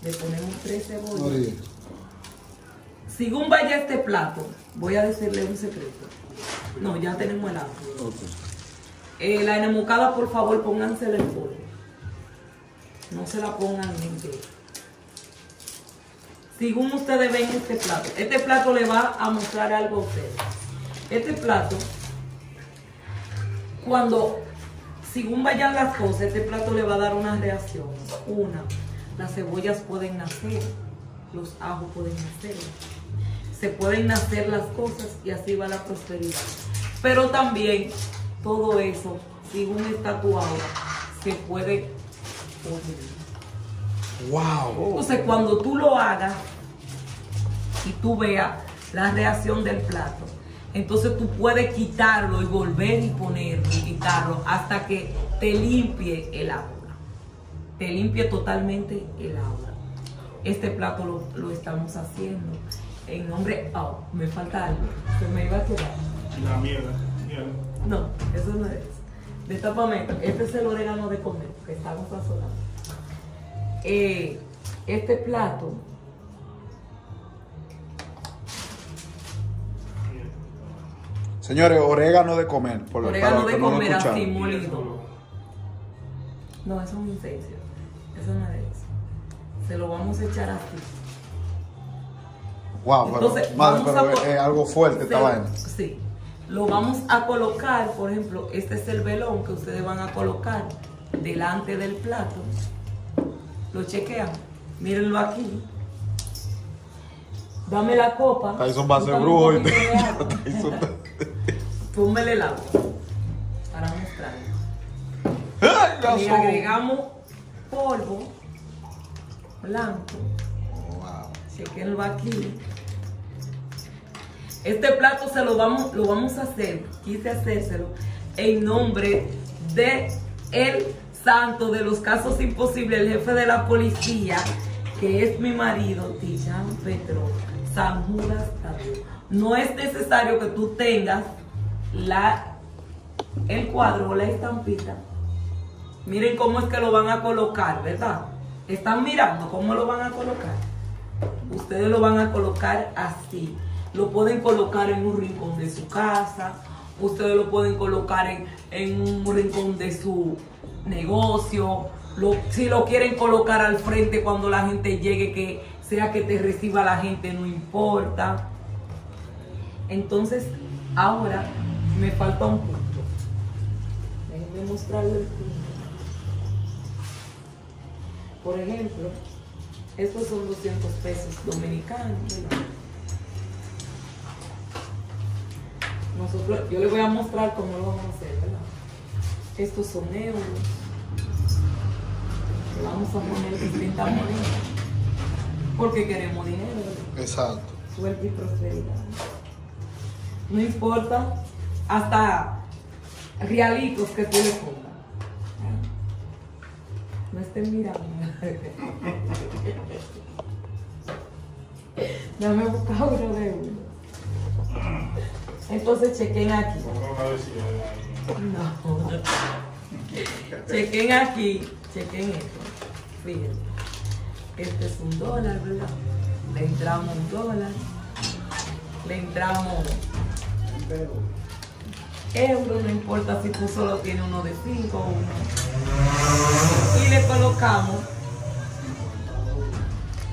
Le ponemos tres cebollas. Según vaya este plato, voy a decirle un secreto. No, ya tenemos el agua. Eh, la enemucada, por favor, póngansela en polvo. No se la pongan entera. Según ustedes ven este plato, este plato le va a mostrar algo a ustedes. Este plato, cuando, según vayan las cosas, este plato le va a dar una reacción. Una, las cebollas pueden nacer, los ajos pueden nacer, se pueden nacer las cosas y así va la prosperidad. Pero también todo eso, según está tu aura, se puede podrir. Wow. Entonces, cuando tú lo hagas y tú veas la reacción del plato, entonces tú puedes quitarlo y volver y ponerlo y quitarlo hasta que te limpie el aura. Te limpie totalmente el aura. Este plato lo, lo estamos haciendo en nombre. Oh, me falta algo. Se me iba a quedar. La mierda. mierda. No, eso no es. Destápame. Este es el orégano de comer, que estamos sazonando. Eh, este plato Señores, orégano de comer. Por Orégano para de no lo comer así molido. No, eso es un incendio. Eso no es eso. Se lo vamos a echar así. Wow, pero, Entonces, madre, vamos pero a es, algo fuerte esta vaina. Sí. Lo vamos a colocar, por ejemplo, este es el velón que ustedes van a colocar delante del plato. Lo chequean. Mírenlo aquí. Dame la copa. Tyson va a ser brujo. y-. Tyson- Póngale el agua. Para mostrarles. ¡Ay, la Le so- agregamos polvo blanco. Wow. Chequenlo aquí. Este plato se lo vamos, lo vamos a hacer, quise hacérselo en nombre de el santo de los casos imposibles, el jefe de la policía, que es mi marido, Tijan Petro, San Judas Tadeo. No es necesario que tú tengas la, el cuadro o la estampita. Miren cómo es que lo van a colocar, ¿verdad? Están mirando cómo lo van a colocar. Ustedes lo van a colocar así. Lo pueden colocar en un rincón de su casa. Ustedes lo pueden colocar en, en un rincón de su negocio. Si lo quieren colocar al frente cuando la gente llegue, que sea que te reciba la gente, no importa. Entonces, ahora me falta un punto. Déjenme mostrarle el punto. Por ejemplo, estos son 200 pesos dominicanos. Nosotros, yo les voy a mostrar cómo lo vamos a hacer, ¿verdad? Estos son euros. Le vamos a poner distintas monedas. Porque queremos dinero, ¿verdad? Exacto. suerte y prosperidad. No importa, hasta realitos que tú le pongas. No estén mirando. Dame buscar uno de uno. Entonces chequen aquí. No. Chequen aquí, chequen esto. Fíjense. Este es un dólar, ¿verdad? Le entramos un dólar. Le entramos euro, no importa si tú solo tienes uno de 5 o uno. Y le colocamos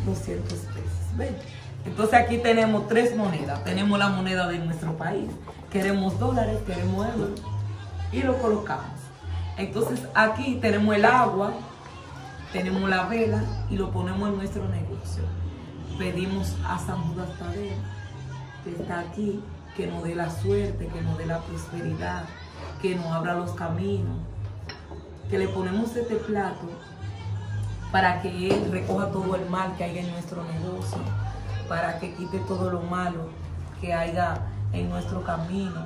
200 pesos. ¿Ven? Entonces aquí tenemos tres monedas. Tenemos la moneda de nuestro país. Queremos dólares, queremos euros. Y lo colocamos. Entonces aquí tenemos el agua, tenemos la vela y lo ponemos en nuestro negocio. Pedimos a San Judas Tadeo, que está aquí, que nos dé la suerte, que nos dé la prosperidad, que nos abra los caminos, que le ponemos este plato para que Él recoja todo el mal que haya en nuestro negocio, para que quite todo lo malo que haya en nuestro camino,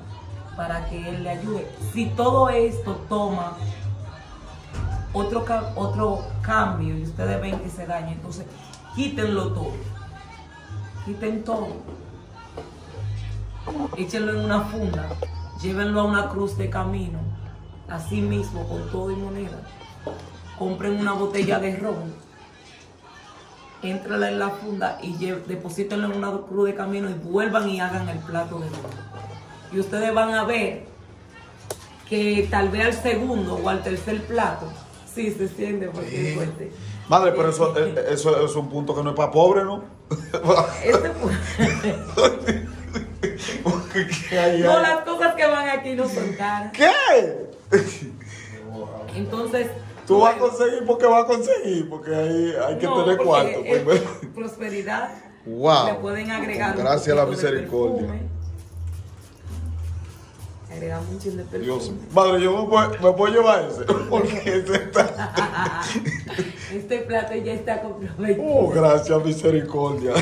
para que Él le ayude. Si todo esto toma otro, otro cambio y ustedes ven que se daña, entonces quítenlo todo. Quiten todo. Échenlo en una funda. Llévenlo a una cruz de camino. Así mismo, con todo y moneda. Compren una botella de ron. Éntrenla en la funda y deposítenlo en una cruz de camino y vuelvan y hagan el plato de ron. Y ustedes van a ver que tal vez al segundo o al tercer plato, sí se siente porque es fuerte. Madre, pero eso, eh, eso es un punto que no es para pobre, ¿no? Este fue- ¿Qué hay no, las cosas que van aquí no son caras. ¿Qué? Entonces, Tú vas a conseguir porque vas a conseguir, porque hay, hay que no, tener cuarto. prosperidad. Wow. Le pueden agregar Gracias a la misericordia. Agregamos un chin de perfume. Dios, madre, yo me puedo, me puedo llevar ese, porque ese está. este plato ya está comprometido. Oh, gracias, misericordia.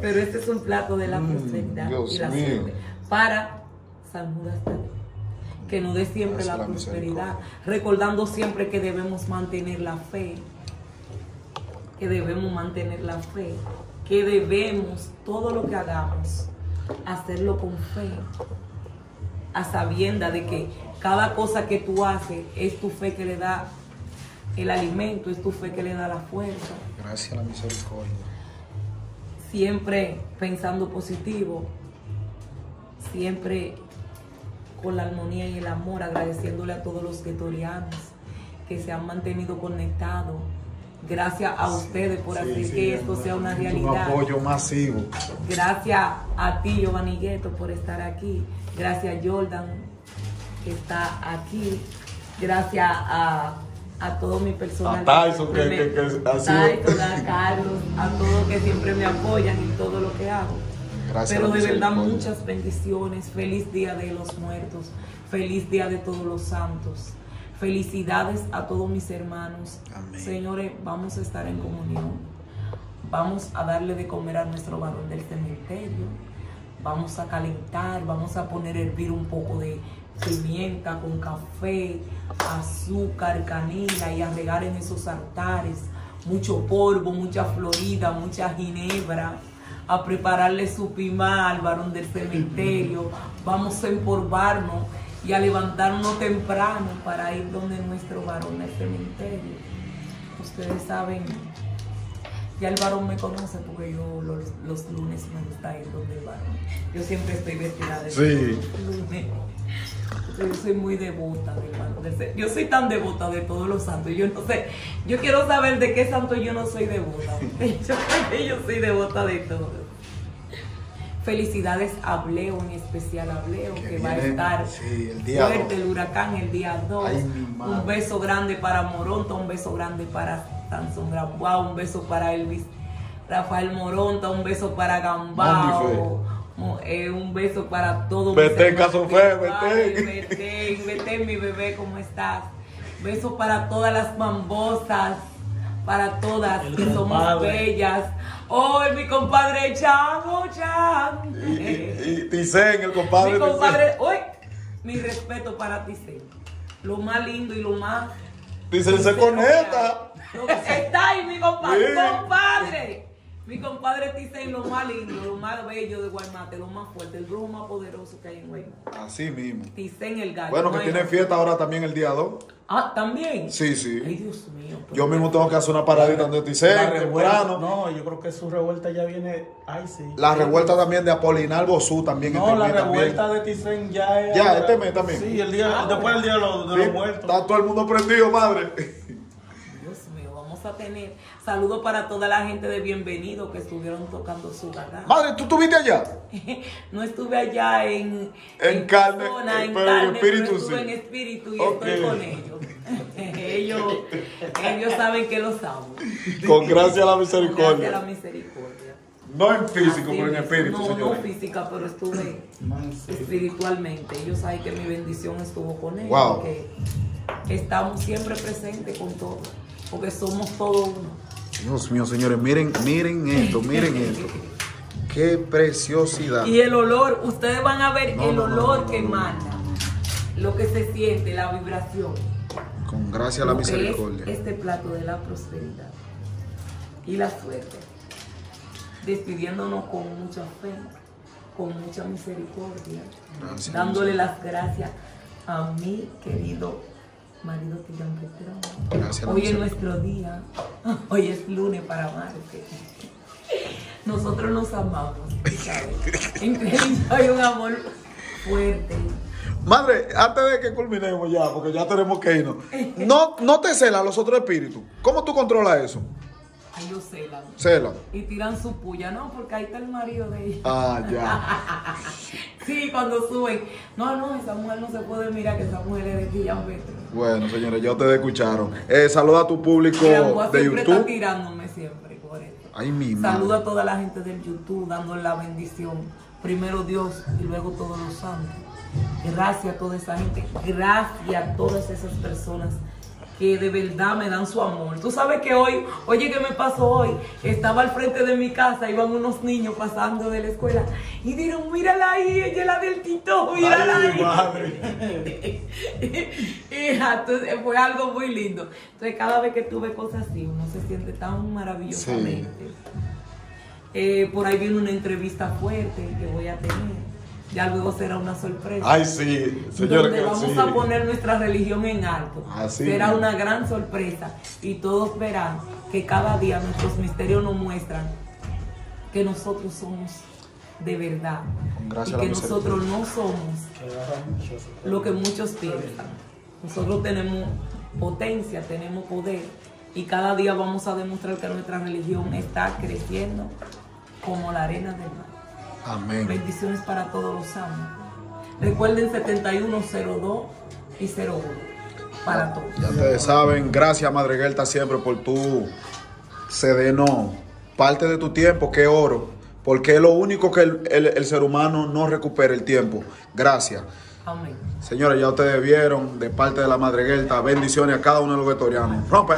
Pero este es un plato de la prosperidad Mm, Dios y la mío. suerte. Para San Judas. Que nos dé siempre la prosperidad. Recordando siempre que debemos mantener la fe. Que debemos mantener la fe. Que debemos, todo lo que hagamos, hacerlo con fe. a sabienda de que cada cosa que tú haces es tu fe que le da el alimento, es tu fe que le da la fuerza. Gracias a la misericordia. Siempre pensando positivo, siempre con la armonía y el amor, agradeciéndole a todos los guetorianos que se han mantenido conectados. Gracias a ustedes por hacer que esto sea una Un realidad. apoyo masivo. Gracias a ti, Giovanni Gueto, por estar aquí. Gracias, Jordan, que está aquí. Gracias a, a todo mi personal. A Tyson, siempre que- que- que ha sido- Tyson, a Carlos, a todos que siempre me apoyan en todo lo que hago. Gracias Pero de verdad, muchas bendiciones. Feliz Día de los Muertos. Feliz Día de todos los santos. Felicidades a todos mis hermanos. Amén. Señores, vamos a estar en comunión. Vamos a darle de comer a nuestro varón del cementerio. Vamos a calentar, vamos a poner a hervir un poco de pimienta con café, azúcar, canela y a regar en esos altares. Mucho polvo, mucha florida, mucha ginebra. A prepararle su pimá al varón del cementerio. Vamos a empolvarnos y a levantarnos temprano para ir donde nuestro varón del cementerio. Ustedes saben ya el varón me conoce porque yo los, los lunes me gusta ir donde el varón. Yo siempre estoy vestida de Sí. lunes. Yo soy muy devota del varón. del Yo soy tan devota de todos los santos. Yo no sé. Yo quiero saber de qué santo yo no soy devota. Yo, yo soy devota de todos. Felicidades a Bleo, en especial a Bleo, que, Que va a estar sí, el día fuerte dos. el huracán el día 2. Ay, mi madre. Un beso grande para Moronta, un beso grande para Sansón Gambao, un beso para Elvis Rafael Moronta, un beso para Gambao, eh, un beso para todos. hermanos Caso. Betén, Betén, mi bebé, ¿cómo estás? Beso para todas las mambosas, para todas El que somos bellas. Oh, mi compadre Chamo, Chamo. Y, y, y Ticen, el compadre. Mi Ticen. compadre, uy, mi respeto para ti, Zen. Lo más lindo y lo más. Ticen se conecta. Está ahí, mi compadre. Sí. Compadre. Mi compadre Ticen, lo más lindo, lo más bello de Guaymate, lo más fuerte, el brujo más poderoso que hay en Guaymate. Así mismo. Ticen el gallo. Bueno, no que tiene fiesta ahora también el día 2. Ah, también. Sí, Ay, sí. Dios mío. pero- Yo mismo tengo que hacer una paradita de Ticen, La revuelta, temprano. no, yo creo que su revuelta ya viene. Ay, sí. La revuelta también de Apolinar Bosú también. No, la mes también. revuelta de Tizen ya es. Ya, este mes también. Sí, el día, Ah, después del día de los, de Sí, los muertos. Está todo el mundo prendido, madre. Dios mío, vamos a tener saludos para toda la gente de Bienvenido que estuvieron tocando su garganta. Madre, ¿tú estuviste allá? No estuve allá en, En carne, persona, en pero en carne, espíritu pero estuve sí. en espíritu y Ok. estoy con ellos. ellos. Ellos saben que los amo. Con gracia a la Gracias a la misericordia. misericordia. No en físico, Así pero en espíritu, No, no física, pero estuve espiritualmente. Ellos saben que mi bendición estuvo con ellos. Wow. Que estamos siempre presentes con todos. Porque somos todos uno. Dios mío, señores, miren, miren esto, miren esto. Qué preciosidad. Y el olor, ustedes van a ver No, el no, olor no, que emana, lo que se siente, la vibración. Con gracia a la es misericordia. este plato de la prosperidad y la suerte. Despidiéndonos con mucha fe, con mucha misericordia, Gracias, dándole las gracias a mi querido marido Tirán Petrón. Gracias a la Hoy es nuestro día, hoy es lunes para amarte. Nosotros nos amamos, ¿sabes? Entre hay un amor fuerte. Madre, antes de que culminemos ya, porque ya tenemos que irnos. No, no te celan los otros espíritus. ¿Cómo tú controlas eso? Ellos celan. Celan. Y tiran su puya, no, porque ahí está el marido de ella. Ah, ya. Sí, cuando suben. No, no, esa mujer no se puede mirar, que esa mujer es de Guillán Petro. Bueno, señores, ya ustedes escucharon. Eh, saluda a tu público Mira, de siempre está YouTube. tirándome siempre por esto. Ay, mi Saludo a toda la gente del YouTube, dándole la bendición. Primero Dios y luego todos los santos. Gracias a toda esa gente. Gracias a todas esas personas que de verdad me dan su amor. Tú sabes que hoy, oye, ¿qué me pasó hoy? Estaba al frente de mi casa, iban unos niños pasando de la escuela y dijeron, mírala ahí, ella es la del Tito, mírala Ay, ahí. madre. Hija, entonces fue algo muy lindo. Entonces cada vez que tuve cosas así, uno se siente tan maravillosamente. Eh, por ahí viene una entrevista fuerte que voy a tener. Ya luego será una sorpresa. Ay, sí, señores, donde que vamos sí. a poner nuestra religión en alto. Así Será mismo. una gran sorpresa y todos verán que cada día nuestros misterios nos muestran que nosotros somos de verdad Con y que nosotros no somos lo que muchos piensan. Nosotros tenemos potencia, tenemos poder y cada día vamos a demostrar que nuestra religión está creciendo como la arena del mar. Amén. Bendiciones para todos los amos. Recuerden 7102 y 01 para todos. Ya ustedes saben, gracias Madre Gelta siempre por tu cedernos parte de tu tiempo, que oro, porque es lo único que el, el- el ser humano no recupera el tiempo. Gracias. Amén. Señores, ya ustedes vieron de parte de la Madre Gelta, bendiciones a cada uno de los vetorianos. ¡Rompe!